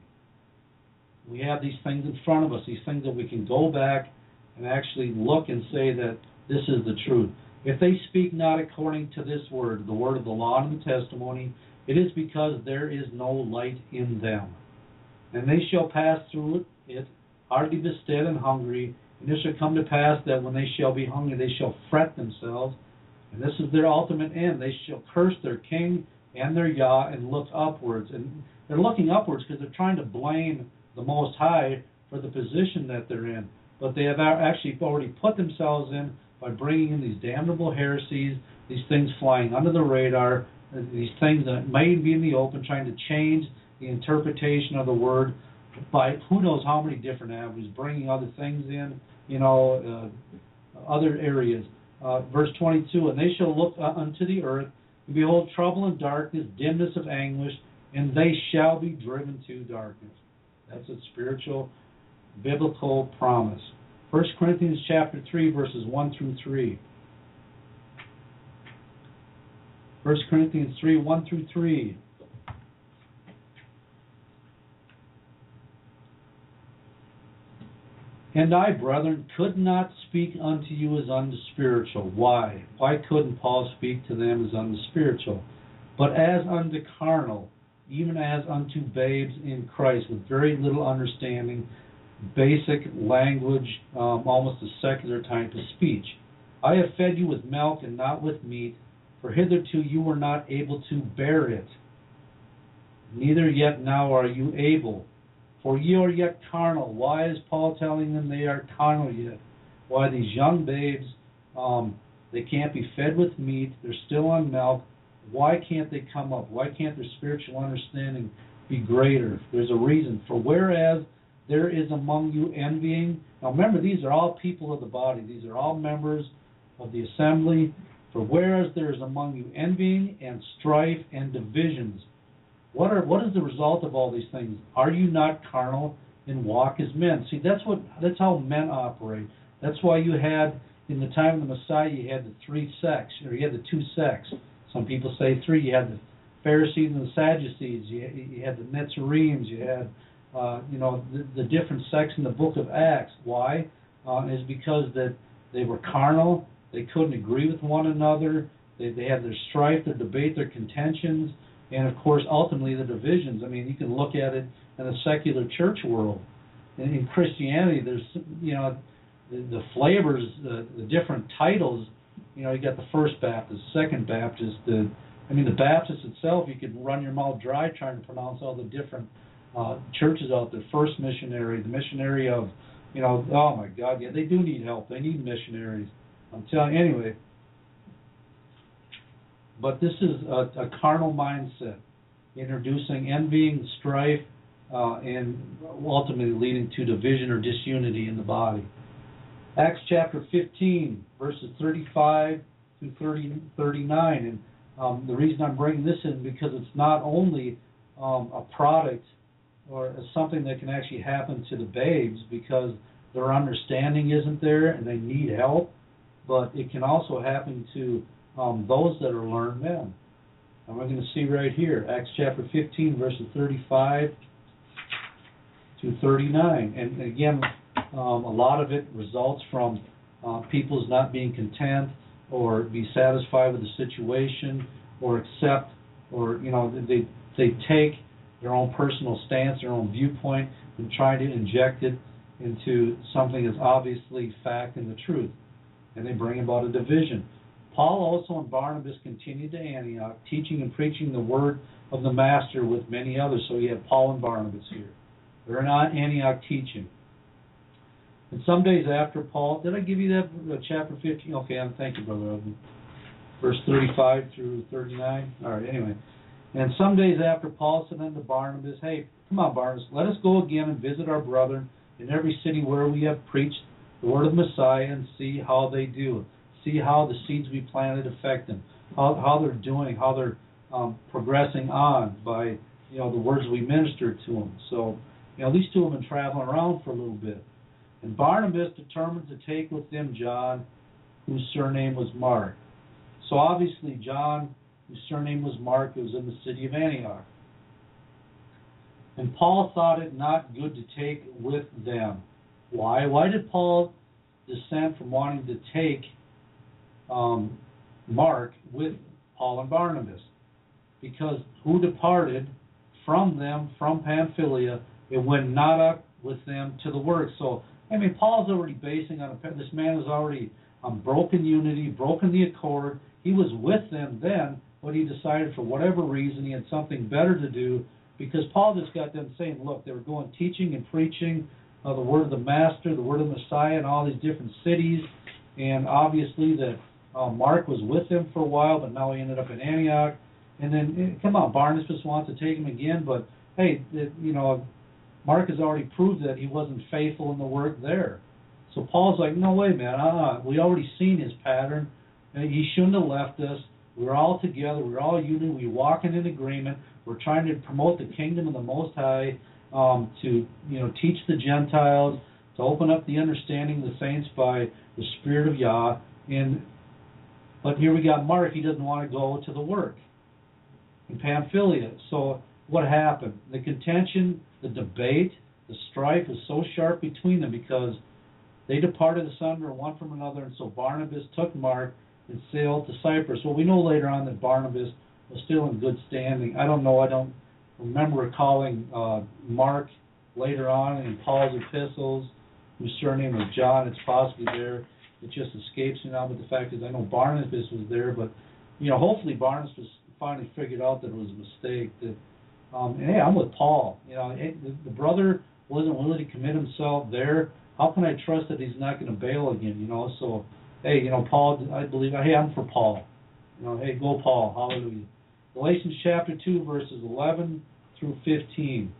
We have these things in front of us, these things that we can go back and actually look and say that this is the truth. If they speak not according to this word, the word of the law and the testimony, it is because there is no light in them. And they shall pass through it, hardly bestead and hungry. And it shall come to pass that when they shall be hungry, they shall fret themselves. And this is their ultimate end. They shall curse their king and their Yah and look upwards. And they're looking upwards because they're trying to blame the Most High for the position that they're in. But they have actually already put themselves in by bringing in these damnable heresies, these things flying under the radar, these things that may be in the open, trying to change the interpretation of the word by who knows how many different avenues, bringing other things in, you know, uh, other areas. Uh, verse 22, and they shall look unto the earth, and behold trouble and darkness, dimness of anguish, and they shall be driven to darkness. That's a spiritual, biblical promise. 1 Corinthians chapter 3, verses 1 through 3. 1 Corinthians 3, 1 through 3. And I, brethren, could not speak unto you as unto spiritual. Why? Why couldn't Paul speak to them as unto spiritual? But as unto carnal, even as unto babes in Christ, with very little understanding, basic language, um, almost a secular type of speech. I have fed you with milk and not with meat, for hitherto you were not able to bear it. Neither yet now are you able for ye are yet carnal. Why is Paul telling them they are carnal yet? Why these young babes, um, they can't be fed with meat, they're still on milk. Why can't they come up? Why can't their spiritual understanding be greater? There's a reason. For whereas there is among you envying, now remember, these are all people of the body, these are all members of the assembly. For whereas there is among you envying and strife and divisions, what are what is the result of all these things? Are you not carnal and walk as men? See, that's what that's how men operate. That's why you had in the time of the Messiah you had the three sects, or you had the two sects. Some people say three. You had the Pharisees and the Sadducees. You, you had the Nazarenes. You had uh, you know the, the different sects in the Book of Acts. Why? Uh, is because that they were carnal. They couldn't agree with one another. They, they had their strife, their debate, their contentions and of course ultimately the divisions. I mean, you can look at it in the secular church world. In, in Christianity, there's you know the, the flavors, the, the different titles. You know, you got the First Baptist, Second Baptist. The I mean, the Baptist itself, you could run your mouth dry trying to pronounce all the different uh, churches out there. First missionary, the missionary of, you know, oh my God, yeah, they do need help. They need missionaries. I'm telling you, anyway. But this is a, a carnal mindset, introducing envying, strife, uh, and ultimately leading to division or disunity in the body. Acts chapter 15, verses 35 through 30, 39. And um, the reason I'm bringing this in because it's not only um, a product or something that can actually happen to the babes because their understanding isn't there and they need help, but it can also happen to um, those that are learned men. And we're going to see right here, Acts chapter 15, verses 35 to 39. And again, um, a lot of it results from uh, people's not being content or be satisfied with the situation or accept or, you know, they, they take their own personal stance, their own viewpoint, and try to inject it into something that's obviously fact and the truth. And they bring about a division. Paul also and Barnabas continued to Antioch, teaching and preaching the word of the Master with many others. So you have Paul and Barnabas here. They're in Antioch teaching. And some days after Paul, did I give you that chapter 15? Okay, thank you, Brother Verse 35 through 39. All right, anyway. And some days after Paul said unto Barnabas, Hey, come on, Barnabas, let us go again and visit our brethren in every city where we have preached the word of the Messiah and see how they do see how the seeds we planted affect them, how, how they're doing, how they're um, progressing on by you know the words we ministered to them. So you know these two have been traveling around for a little bit, and Barnabas determined to take with them John, whose surname was Mark. So obviously John, whose surname was Mark, who was in the city of Antioch. And Paul thought it not good to take with them. Why? Why did Paul dissent from wanting to take um, Mark with Paul and Barnabas. Because who departed from them from Pamphylia and went not up with them to the work. So, I mean, Paul's already basing on a, this man is already on broken unity, broken the accord. He was with them then, but he decided for whatever reason he had something better to do because Paul just got them saying, look, they were going teaching and preaching uh, the word of the Master, the word of the Messiah in all these different cities, and obviously that uh, Mark was with them for a while, but now he ended up in Antioch. And then, eh, come on, Barnabas wants to take him again, but hey, it, you know, Mark has already proved that he wasn't faithful in the work there. So Paul's like, no way, man. Uh, we already seen his pattern. He shouldn't have left us. We're all together. We're all unity. We're walking in agreement. We're trying to promote the kingdom of the Most High, um, to you know teach the Gentiles, to open up the understanding of the saints by the Spirit of Yah. And but here we got Mark. He doesn't want to go to the work in Pamphylia. So what happened? The contention, the debate, the strife is so sharp between them because they departed asunder one from another, and so Barnabas took Mark and sailed to Cyprus. Well, we know later on that Barnabas was still in good standing. I don't know. I don't remember recalling uh, Mark later on in Paul's epistles, whose surname was John. It's possibly there. It just escapes me now. But the fact is, I know Barnabas was there. But you know, hopefully Barnabas finally figured out that it was a mistake. That um, and hey, I'm with Paul. You know, the, the brother wasn't willing to commit himself there. How can I trust that he's not going to bail again? You know, so hey, you know, Paul, I believe. Hey, I'm for Paul. You know, hey, go Paul. Hallelujah. Galatians chapter two, verses 11 through 15.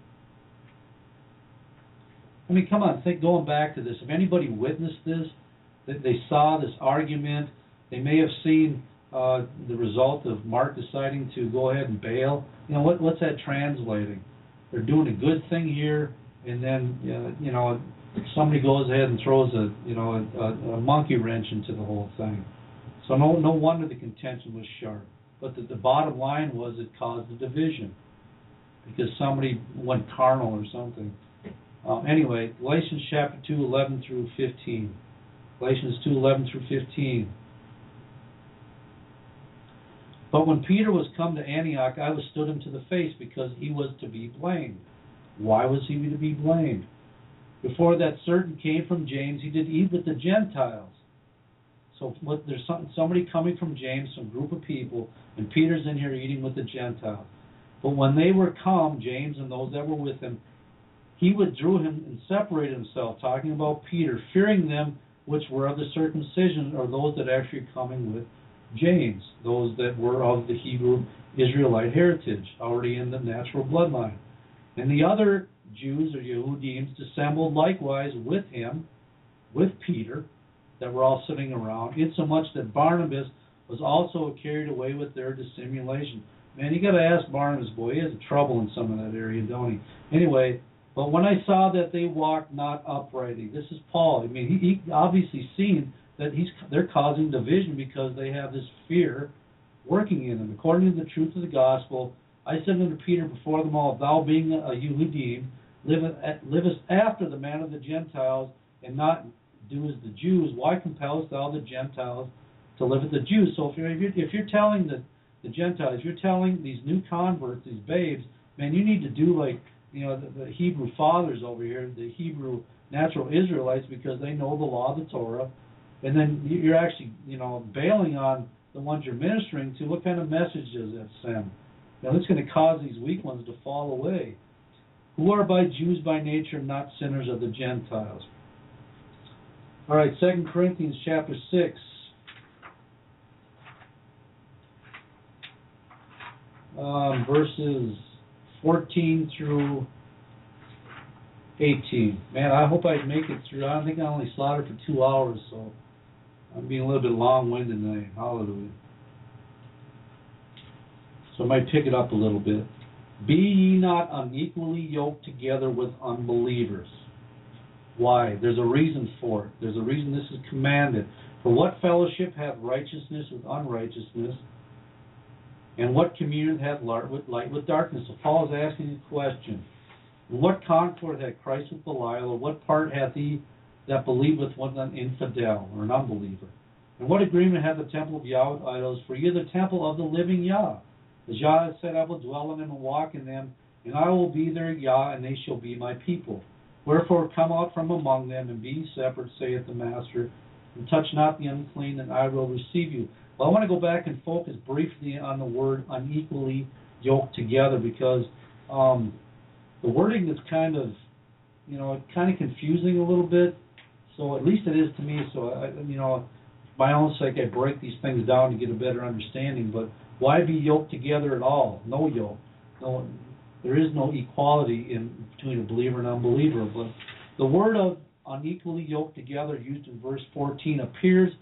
I mean, come on, think going back to this. If anybody witnessed this, that they saw this argument, they may have seen uh, the result of Mark deciding to go ahead and bail. You know, what, what's that translating? They're doing a good thing here, and then uh, you know somebody goes ahead and throws a you know a, a monkey wrench into the whole thing. So no no wonder the contention was sharp. But the, the bottom line was it caused a division because somebody went carnal or something. Um, anyway, Galatians chapter 2, 11 through 15. Galatians 2, 11 through 15. But when Peter was come to Antioch, I withstood him to the face because he was to be blamed. Why was he to be blamed? Before that certain came from James, he did eat with the Gentiles. So what, there's some, somebody coming from James, some group of people, and Peter's in here eating with the Gentiles. But when they were come, James and those that were with him, he withdrew him and separated himself, talking about Peter, fearing them which were of the circumcision, or those that actually coming with James, those that were of the Hebrew Israelite heritage, already in the natural bloodline. And the other Jews or Yehudim dissembled likewise with him, with Peter, that were all sitting around, insomuch that Barnabas was also carried away with their dissimulation. Man, you got to ask Barnabas, boy, he has trouble in some of that area, don't he? Anyway, but when I saw that they walked not uprightly, this is Paul. I mean, he, he obviously seen that he's they're causing division because they have this fear working in them. According to the truth of the gospel, I said unto Peter before them all, Thou being a Yehudim, livest after the manner of the Gentiles, and not do as the Jews. Why compellest thou the Gentiles to live as the Jews? So if you're if you're, if you're telling the the Gentiles, you're telling these new converts, these babes, man, you need to do like you know the, the Hebrew fathers over here, the Hebrew natural Israelites, because they know the law of the Torah and then you're actually you know bailing on the ones you're ministering to. What kind of message does that send? Now it's going to cause these weak ones to fall away, who are by Jews by nature, not sinners of the Gentiles. All right, Second Corinthians chapter six. Um, verses 14 through 18. Man, I hope I make it through. I don't think I only slaughtered for two hours, so I'm being a little bit long-winded tonight. Hallelujah. So I might pick it up a little bit. Be ye not unequally yoked together with unbelievers. Why? There's a reason for it. There's a reason this is commanded. For what fellowship hath righteousness with unrighteousness? And what communion hath light with darkness? So Paul is asking a question. What concord hath Christ with Belial, or what part hath he that believeth was an infidel or an unbeliever? And what agreement hath the temple of Yah with idols? For ye are the temple of the living Yah. As Yah has said, I will dwell in them and walk in them, and I will be their Yah, and they shall be my people. Wherefore come out from among them, and be separate, saith the Master, and touch not the unclean, and I will receive you. Well, I want to go back and focus briefly on the word unequally yoked together because um, the wording is kind of, you know, kind of confusing a little bit. So at least it is to me. So I, you know, my own sake, I break these things down to get a better understanding. But why be yoked together at all? No yoke. No, there is no equality in between a believer and unbeliever. But the word of unequally yoked together, used in verse 14, appears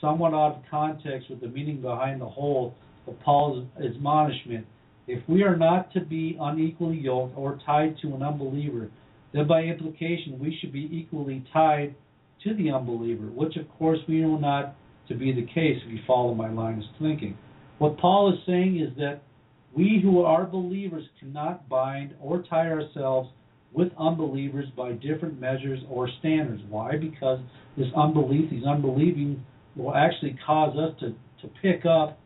somewhat out of context with the meaning behind the whole of Paul's admonishment. If we are not to be unequally yoked or tied to an unbeliever, then by implication we should be equally tied to the unbeliever, which of course we know not to be the case if you follow my line of thinking. What Paul is saying is that we who are believers cannot bind or tie ourselves with unbelievers by different measures or standards. Why? Because this unbelief, these unbelieving, will actually cause us to, to pick up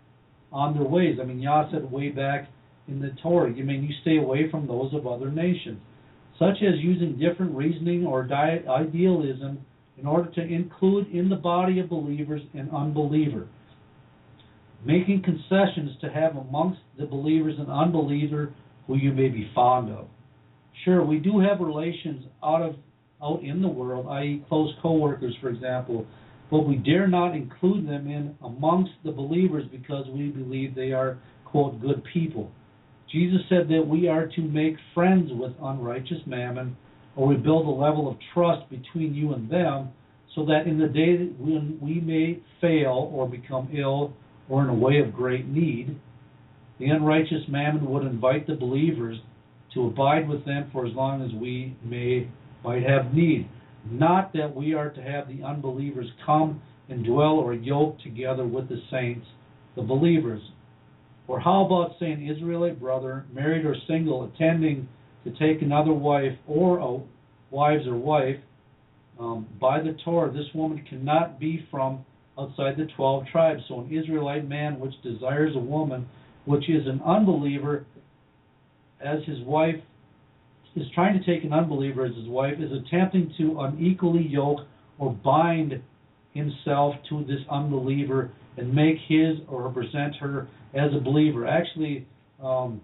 on their ways. I mean, Yah said way back in the Torah, you mean you stay away from those of other nations, such as using different reasoning or idealism in order to include in the body of believers an unbeliever making concessions to have amongst the believers an unbeliever who you may be fond of. Sure, we do have relations out of out in the world, i.e., close co-workers, for example, but we dare not include them in amongst the believers because we believe they are quote good people. Jesus said that we are to make friends with unrighteous mammon, or we build a level of trust between you and them, so that in the day when we may fail or become ill or in a way of great need, the unrighteous mammon would invite the believers to abide with them for as long as we may might have need. Not that we are to have the unbelievers come and dwell or yoke together with the saints, the believers. Or how about saying Israelite brother, married or single, attending to take another wife or a wives or wife, um, by the Torah, this woman cannot be from outside the 12 tribes. So an Israelite man which desires a woman which is an unbeliever as his wife is trying to take an unbeliever as his wife is attempting to unequally yoke or bind himself to this unbeliever and make his or present her as a believer. Actually, um,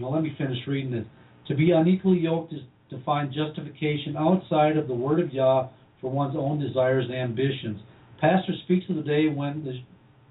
well, let me finish reading this. To be unequally yoked is to find justification outside of the word of Yah for one's own desires and ambitions. Pastor speaks of the day when the,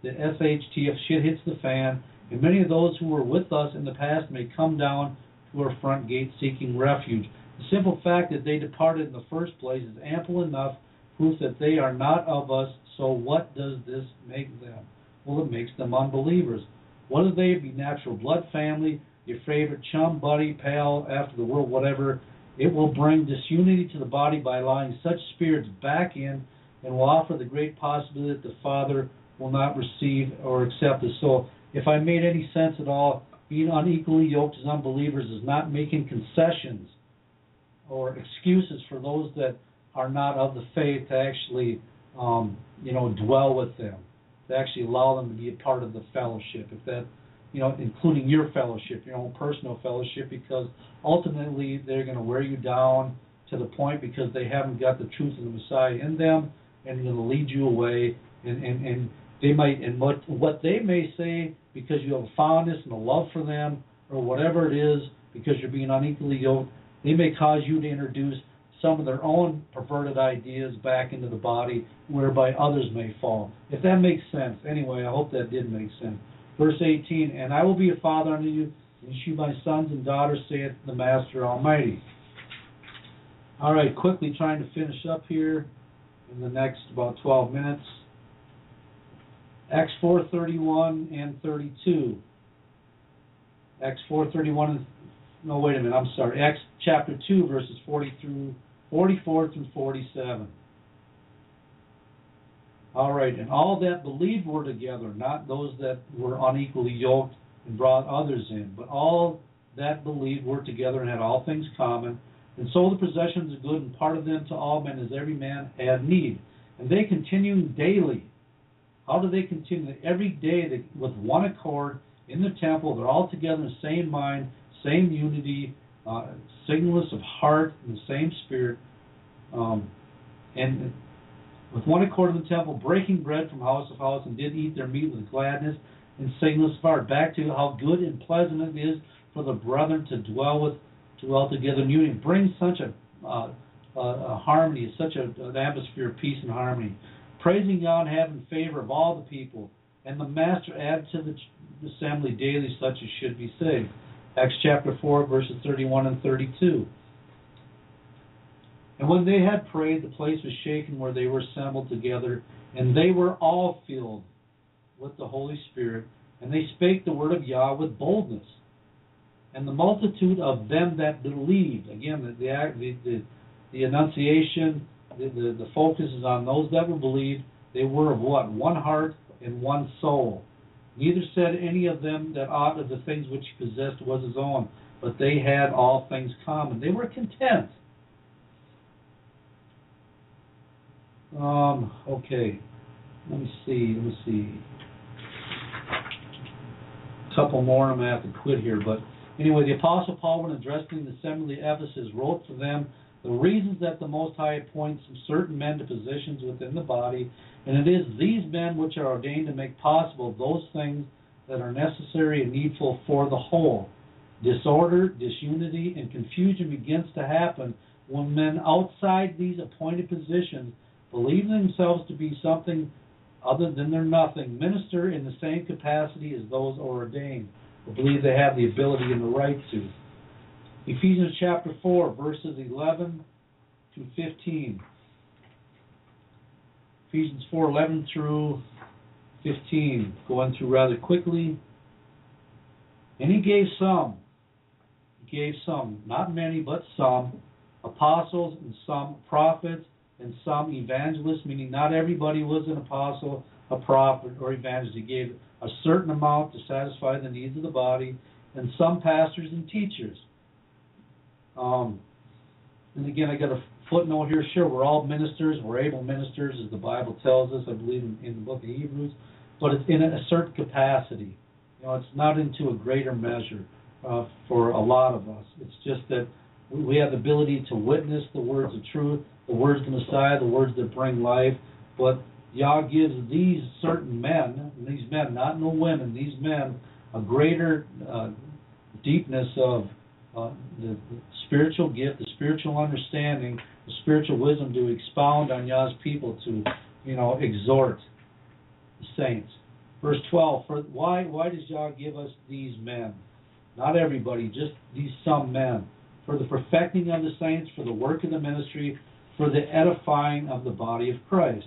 the SHTF shit hits the fan, and many of those who were with us in the past may come down to our front gate seeking refuge. The simple fact that they departed in the first place is ample enough proof that they are not of us. So what does this make them? Well, it makes them unbelievers. Whether they be natural blood family, your favorite chum, buddy, pal, after the world, whatever, it will bring disunity to the body by allowing such spirits back in and will offer the great possibility that the Father will not receive or accept us. So, if I made any sense at all, being unequally yoked as unbelievers is not making concessions or excuses for those that are not of the faith to actually, um, you know, dwell with them, to actually allow them to be a part of the fellowship. If that, you know, including your fellowship, your own personal fellowship, because ultimately they're going to wear you down to the point because they haven't got the truth of the Messiah in them and to lead you away and and and they might and what what they may say because you have a fondness and a love for them or whatever it is because you're being unequally yoked they may cause you to introduce some of their own perverted ideas back into the body whereby others may fall. If that makes sense. Anyway i hope that did make sense. Verse 18 and i will be a father unto you and you my sons and daughters saith the master almighty. All right quickly trying to finish up here in the next about 12 minutes. Acts 4:31 and 32. Acts 4:31 no wait a minute, I'm sorry. Acts chapter 2 verses 40 through 44 through 47. All right, and all that believed were together, not those that were unequally yoked and brought others in, but all that believed were together and had all things common and sold the possessions of good and parted them to all men as every man had need. And they continued daily. How do they continue? Every day they, with one accord in the temple, they're all together in the same mind, same unity, uh, singleness of heart in the same spirit, um, and with one accord in the temple, breaking bread from house to house, and did eat their meat with gladness and singleness of heart. Back to how good and pleasant it is for the brethren to dwell with, dwell together in union. Bring such a, uh, a, a harmony, such a, an atmosphere of peace and harmony. Praising God, having favor of all the people, and the master added to the assembly daily such as should be saved. Acts chapter 4, verses 31 and 32. And when they had prayed, the place was shaken where they were assembled together, and they were all filled with the Holy Spirit, and they spake the word of Yah with boldness. And the multitude of them that believed, again, the the the, the enunciation, the, the the focus is on those that were believed. They were of what one heart and one soul. Neither said any of them that aught of the things which he possessed was his own, but they had all things common. They were content. Um, okay. Let me see, let me see. A couple more, I'm going to have to quit here. But anyway, the Apostle Paul, when addressing the assembly of Ephesus, wrote to them the reasons that the Most High appoints certain men to positions within the body, and it is these men which are ordained to make possible those things that are necessary and needful for the whole. Disorder, disunity, and confusion begins to happen when men outside these appointed positions believe themselves to be something other than their nothing, minister in the same capacity as those ordained, or believe they have the ability and the right to. Ephesians chapter 4, verses 11 to 15. Ephesians 4, 11 through 15. Going through rather quickly. And he gave some. He gave some, not many, but some, apostles and some prophets and some evangelists, meaning not everybody was an apostle, a prophet, or evangelist. He gave a certain amount to satisfy the needs of the body, and some pastors and teachers. Um, and again, I got a footnote here. Sure, we're all ministers. We're able ministers, as the Bible tells us. I believe in, in the book of Hebrews, but it's in a, certain capacity. You know, it's not into a greater measure uh, for a lot of us. It's just that we have the ability to witness the words of truth, the words of the Messiah, the words that bring life. But Yah gives these certain men, these men, not no women, these men, a greater uh, deepness of uh, the, the, spiritual gift, the spiritual understanding, the spiritual wisdom to expound on Yah's people, to you know exhort the saints. Verse 12. For why why does Yah give us these men? Not everybody, just these some men. For the perfecting of the saints, for the work of the ministry, for the edifying of the body of Christ.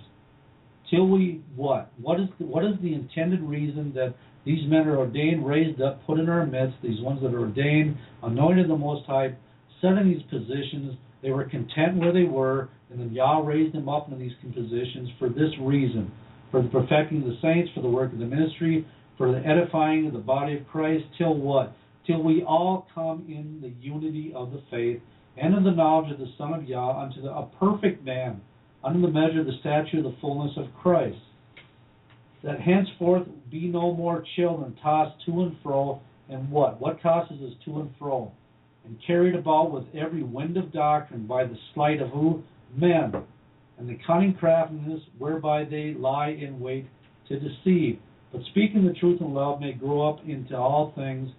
Till we what? What is the, what is the intended reason that these men are ordained, raised up, put in our midst, these ones that are ordained, anointed the Most High, set in these positions. They were content where they were, and then Yah raised them up in these positions for this reason for the perfecting of the saints, for the work of the ministry, for the edifying of the body of Christ, till what? Till we all come in the unity of the faith and in the knowledge of the Son of Yah unto the, a perfect man, unto the measure of the stature of the fullness of Christ that henceforth be no more children tossed to and fro, and what? What tosses us to and fro? And carried about with every wind of doctrine by the sleight of who? Men, and the cunning craftiness whereby they lie in wait to deceive. But speaking the truth in love may grow up into all things,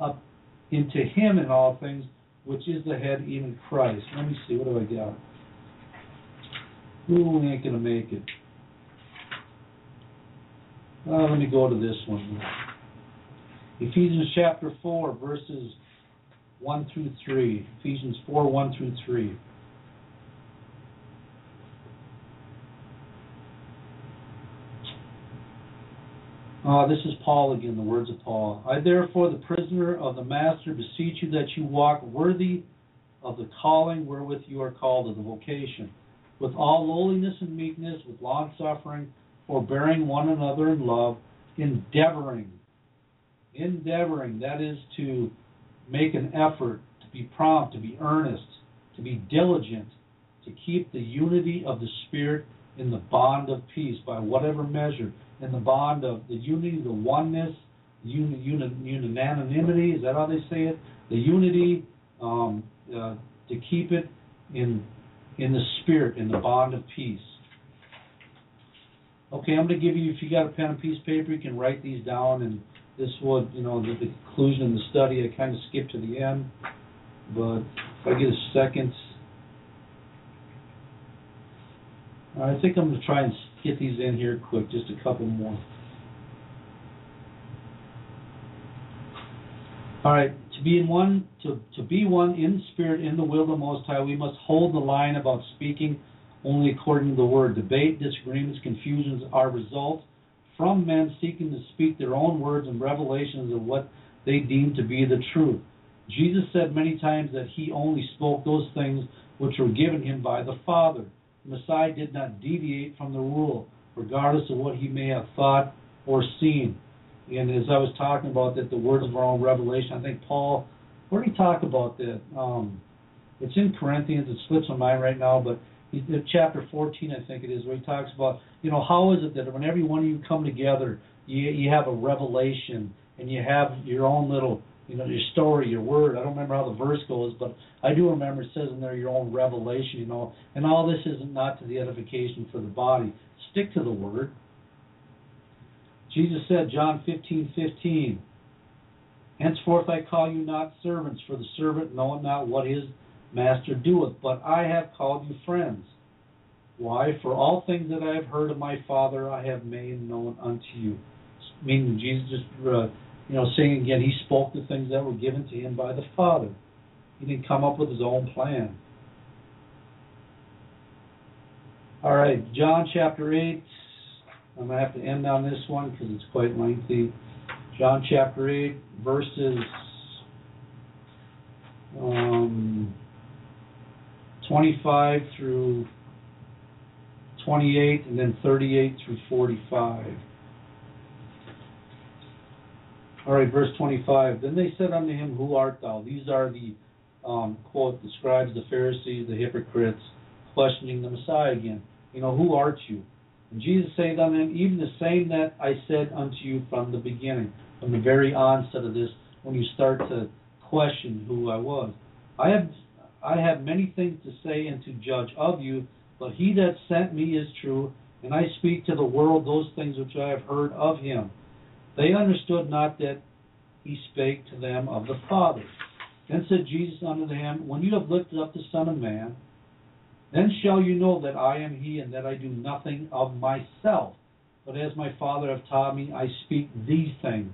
up into him in all things, which is the head, even Christ. Let me see, what do I got? Ooh, ain't gonna make it. Uh, let me go to this one. Ephesians chapter 4, verses 1 through 3. Ephesians 4, 1 through 3. Uh, this is Paul again, the words of Paul. I therefore, the prisoner of the Master, beseech you that you walk worthy of the calling wherewith you are called to the vocation, with all lowliness and meekness, with long suffering forbearing one another in love, endeavoring. Endeavoring, that is to make an effort, to be prompt, to be earnest, to be diligent, to keep the unity of the Spirit in the bond of peace by whatever measure, in the bond of the unity, the oneness, uni, uni, unanimity, is that how they say it? The unity um, uh, to keep it in in the spirit, in the bond of peace. Okay, I'm going to give you, if you got a pen and piece of paper, you can write these down, and this would, you know, the, the conclusion of the study, I kind of skipped to the end, but if I get a second. I think I'm going to try and get these in here quick, just a couple more. All right, to be in one, to, to be one in spirit, in the will of the Most High, we must hold the line about speaking only according to the word. Debate, disagreements, confusions are results from men seeking to speak their own words and revelations of what they deem to be the truth. Jesus said many times that he only spoke those things which were given him by the Father. The Messiah did not deviate from the rule, regardless of what he may have thought or seen. And as I was talking about that, the words of our own revelation, I think Paul, where did he talk about that? Um, it's in Corinthians. It slips my mind right now, but he, chapter 14, I think it is, where he talks about, you know, how is it that when every one of you come together, you you have a revelation and you have your own little, you know, your story, your word. I don't remember how the verse goes, but I do remember it says in there your own revelation, you know. And all this isn't not to the edification for the body. Stick to the word. Jesus said, John 15, 15, Henceforth I call you not servants, for the servant knoweth not what his master doeth, but I have called you friends. Why? For all things that I have heard of my Father I have made known unto you. Meaning Jesus just, uh, you know, saying again, he spoke the things that were given to him by the Father. He didn't come up with his own plan. All right, John chapter 8. I'm to have to end on this one because it's quite lengthy. John chapter 8, verses um, 25 through 28, and then 38 through 45. All right, verse 25. Then they said unto him, Who art thou? These are the, um, quote, the scribes, the Pharisees, the hypocrites, questioning the Messiah again. You know, who art you? And Jesus said unto them, Even the same that I said unto you from the beginning, from the very onset of this, when you start to question who I was. I have I have many things to say and to judge of you, but he that sent me is true, and I speak to the world those things which I have heard of him. They understood not that he spake to them of the Father. Then said Jesus unto them, When you have lifted up the Son of Man, then shall you know that I am he, and that I do nothing of myself. But as my Father hath taught me, I speak these things.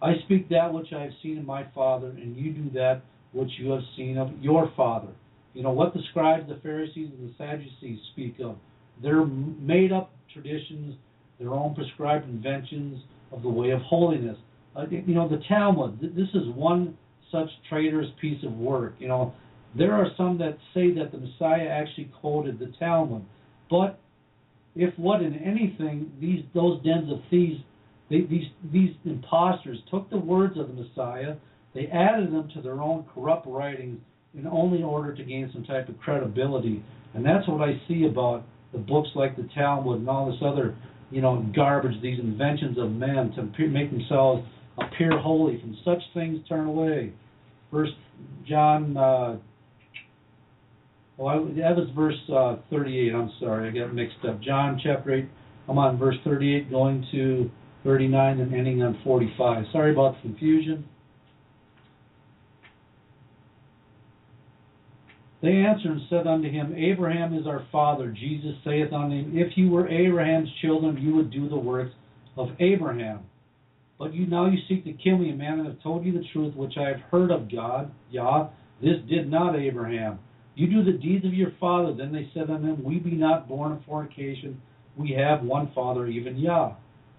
I speak that which I have seen in my Father, and you do that which you have seen of your Father. You know, what the scribes, the Pharisees, and the Sadducees speak of. They're made up traditions, their own prescribed inventions of the way of holiness. Uh, you know, the Talmud, this is one such traitorous piece of work. You know, there are some that say that the Messiah actually quoted the Talmud, but if what in anything these those dens of thieves, they, these these impostors took the words of the Messiah, they added them to their own corrupt writings in only order to gain some type of credibility, and that's what I see about the books like the Talmud and all this other you know garbage, these inventions of men to make themselves appear holy. From such things turn away. First John. Uh, well, I, that was verse uh, 38. I'm sorry, I got mixed up. John chapter 8. I'm on verse 38, going to 39, and ending on 45. Sorry about the confusion. They answered and said unto him, Abraham is our father. Jesus saith unto him, If you were Abraham's children, you would do the works of Abraham. But you now you seek to kill me, a man, and have told you the truth which I have heard of God. Yah, this did not Abraham. You do the deeds of your father. Then they said unto him, We be not born of fornication. We have one father, even Yah.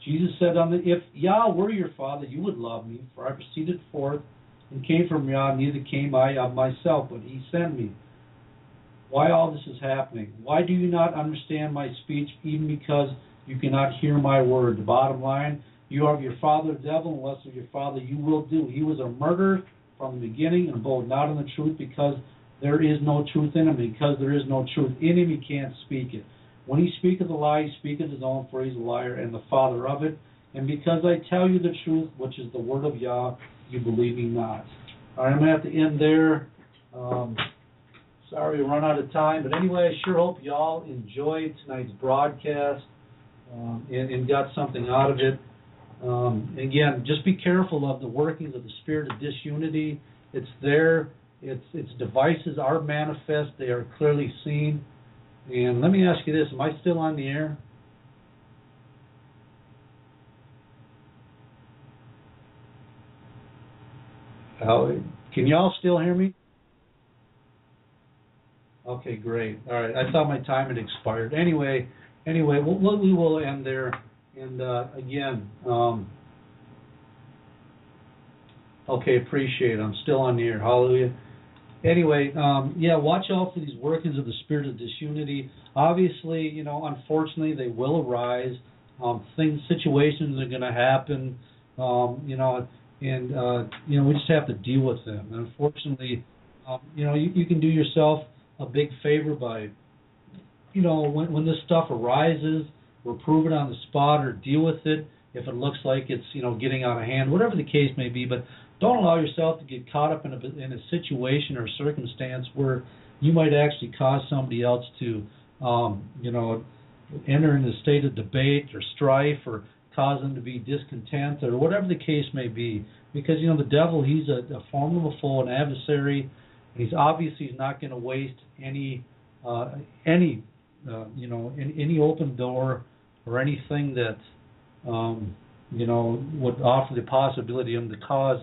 Jesus said unto them, If Yah were your father, you would love me, for I proceeded forth and came from Yah, neither came I of myself, but he sent me. Why all this is happening? Why do you not understand my speech, even because you cannot hear my word? The bottom line, you are of your father the devil, and less of your father you will do. He was a murderer from the beginning, and abode not in the truth, because there is no truth in him. Because there is no truth in him, he can't speak it. When he speaketh a lie, he speaketh his own, for he is a liar and the father of it. And because I tell you the truth, which is the word of Yah, you believe me not. All right, I'm going to have to end there. Um, sorry we run out of time, but anyway, I sure hope y'all enjoyed tonight's broadcast um, and, and got something out of it. Um, again, just be careful of the workings of the spirit of disunity. It's there. Its its devices are manifest. They are clearly seen. And let me ask you this: Am I still on the air? Oh, can y'all still hear me? Okay, great. All right, I thought my time had expired. Anyway, anyway, we'll, we will end there. And uh, again, um, okay, appreciate it. I'm still on the air. Hallelujah. Anyway, um, yeah, watch out for these workings of the spirit of disunity. Obviously, you know, unfortunately, they will arise. Um, things, situations are going to happen. Um, you know, and uh, you know, we just have to deal with them. And unfortunately, um, you know, you, you can do yourself a big favor by, you know, when when this stuff arises, reprove it on the spot or deal with it if it looks like it's you know getting out of hand, whatever the case may be. But don't allow yourself to get caught up in a in a situation or circumstance where you might actually cause somebody else to, um, you know, enter in a state of debate or strife or cause them to be discontent or whatever the case may be. Because you know the devil, he's a, a formidable foe, an adversary, and he's obviously not going to waste any uh, any uh, you know any, any open door or anything that um, you know would offer the possibility of him to cause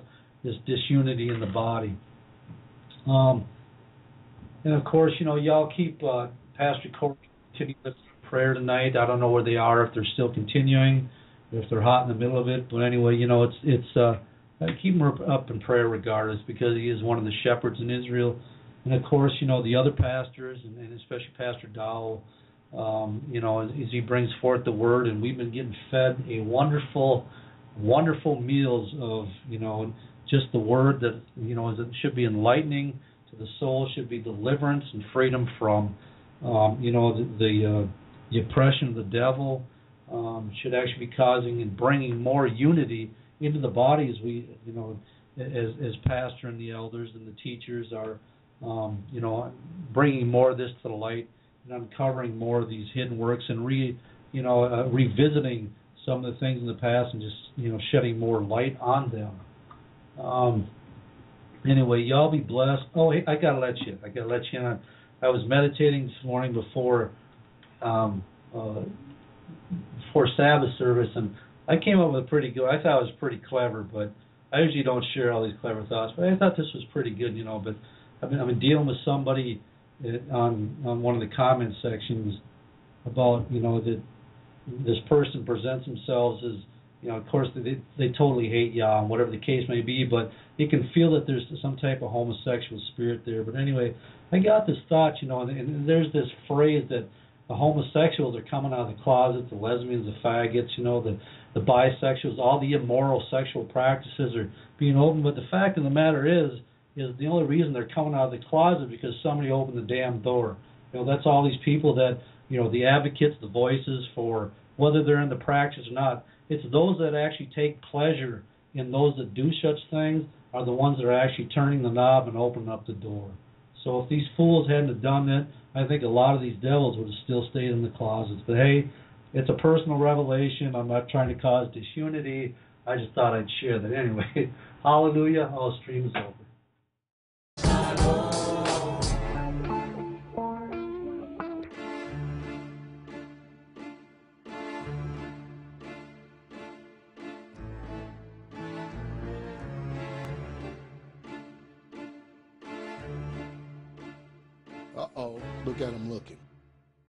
this disunity in the body. Um, and of course, you know, y'all keep uh, Pastor Corey continuing in prayer tonight. I don't know where they are, if they're still continuing, if they're hot in the middle of it. But anyway, you know, it's it's uh, keep him up in prayer regardless, because he is one of the shepherds in Israel. And of course, you know, the other pastors, and, and especially Pastor Dowell, um, you know, as, as he brings forth the word, and we've been getting fed a wonderful, wonderful meals of, you know, just the word that you know is it should be enlightening to the soul, should be deliverance and freedom from um, you know the the, uh, the oppression of the devil. Um, should actually be causing and bringing more unity into the body as we you know as as pastor and the elders and the teachers are um, you know bringing more of this to the light and uncovering more of these hidden works and re you know uh, revisiting some of the things in the past and just you know shedding more light on them. Um, anyway, y'all be blessed. Oh, hey, I gotta let you. I gotta let you in. I was meditating this morning before um, uh, before Sabbath service, and I came up with a pretty good. I thought it was pretty clever, but I usually don't share all these clever thoughts. But I thought this was pretty good, you know. But I've been I've been dealing with somebody on on one of the comment sections about you know that this person presents themselves as you know, of course, they they totally hate Yah, whatever the case may be, but you can feel that there's some type of homosexual spirit there. But anyway, I got this thought, you know, and, and there's this phrase that the homosexuals are coming out of the closet, the lesbians, the faggots, you know, the the bisexuals, all the immoral sexual practices are being open. But the fact of the matter is, is the only reason they're coming out of the closet because somebody opened the damn door. You know, that's all these people that, you know, the advocates, the voices for whether they're in the practice or not it's those that actually take pleasure in those that do such things are the ones that are actually turning the knob and opening up the door. So if these fools hadn't have done that, I think a lot of these devils would have still stayed in the closets. But hey, it's a personal revelation. I'm not trying to cause disunity. I just thought I'd share that. Anyway, *laughs* hallelujah. All streams over.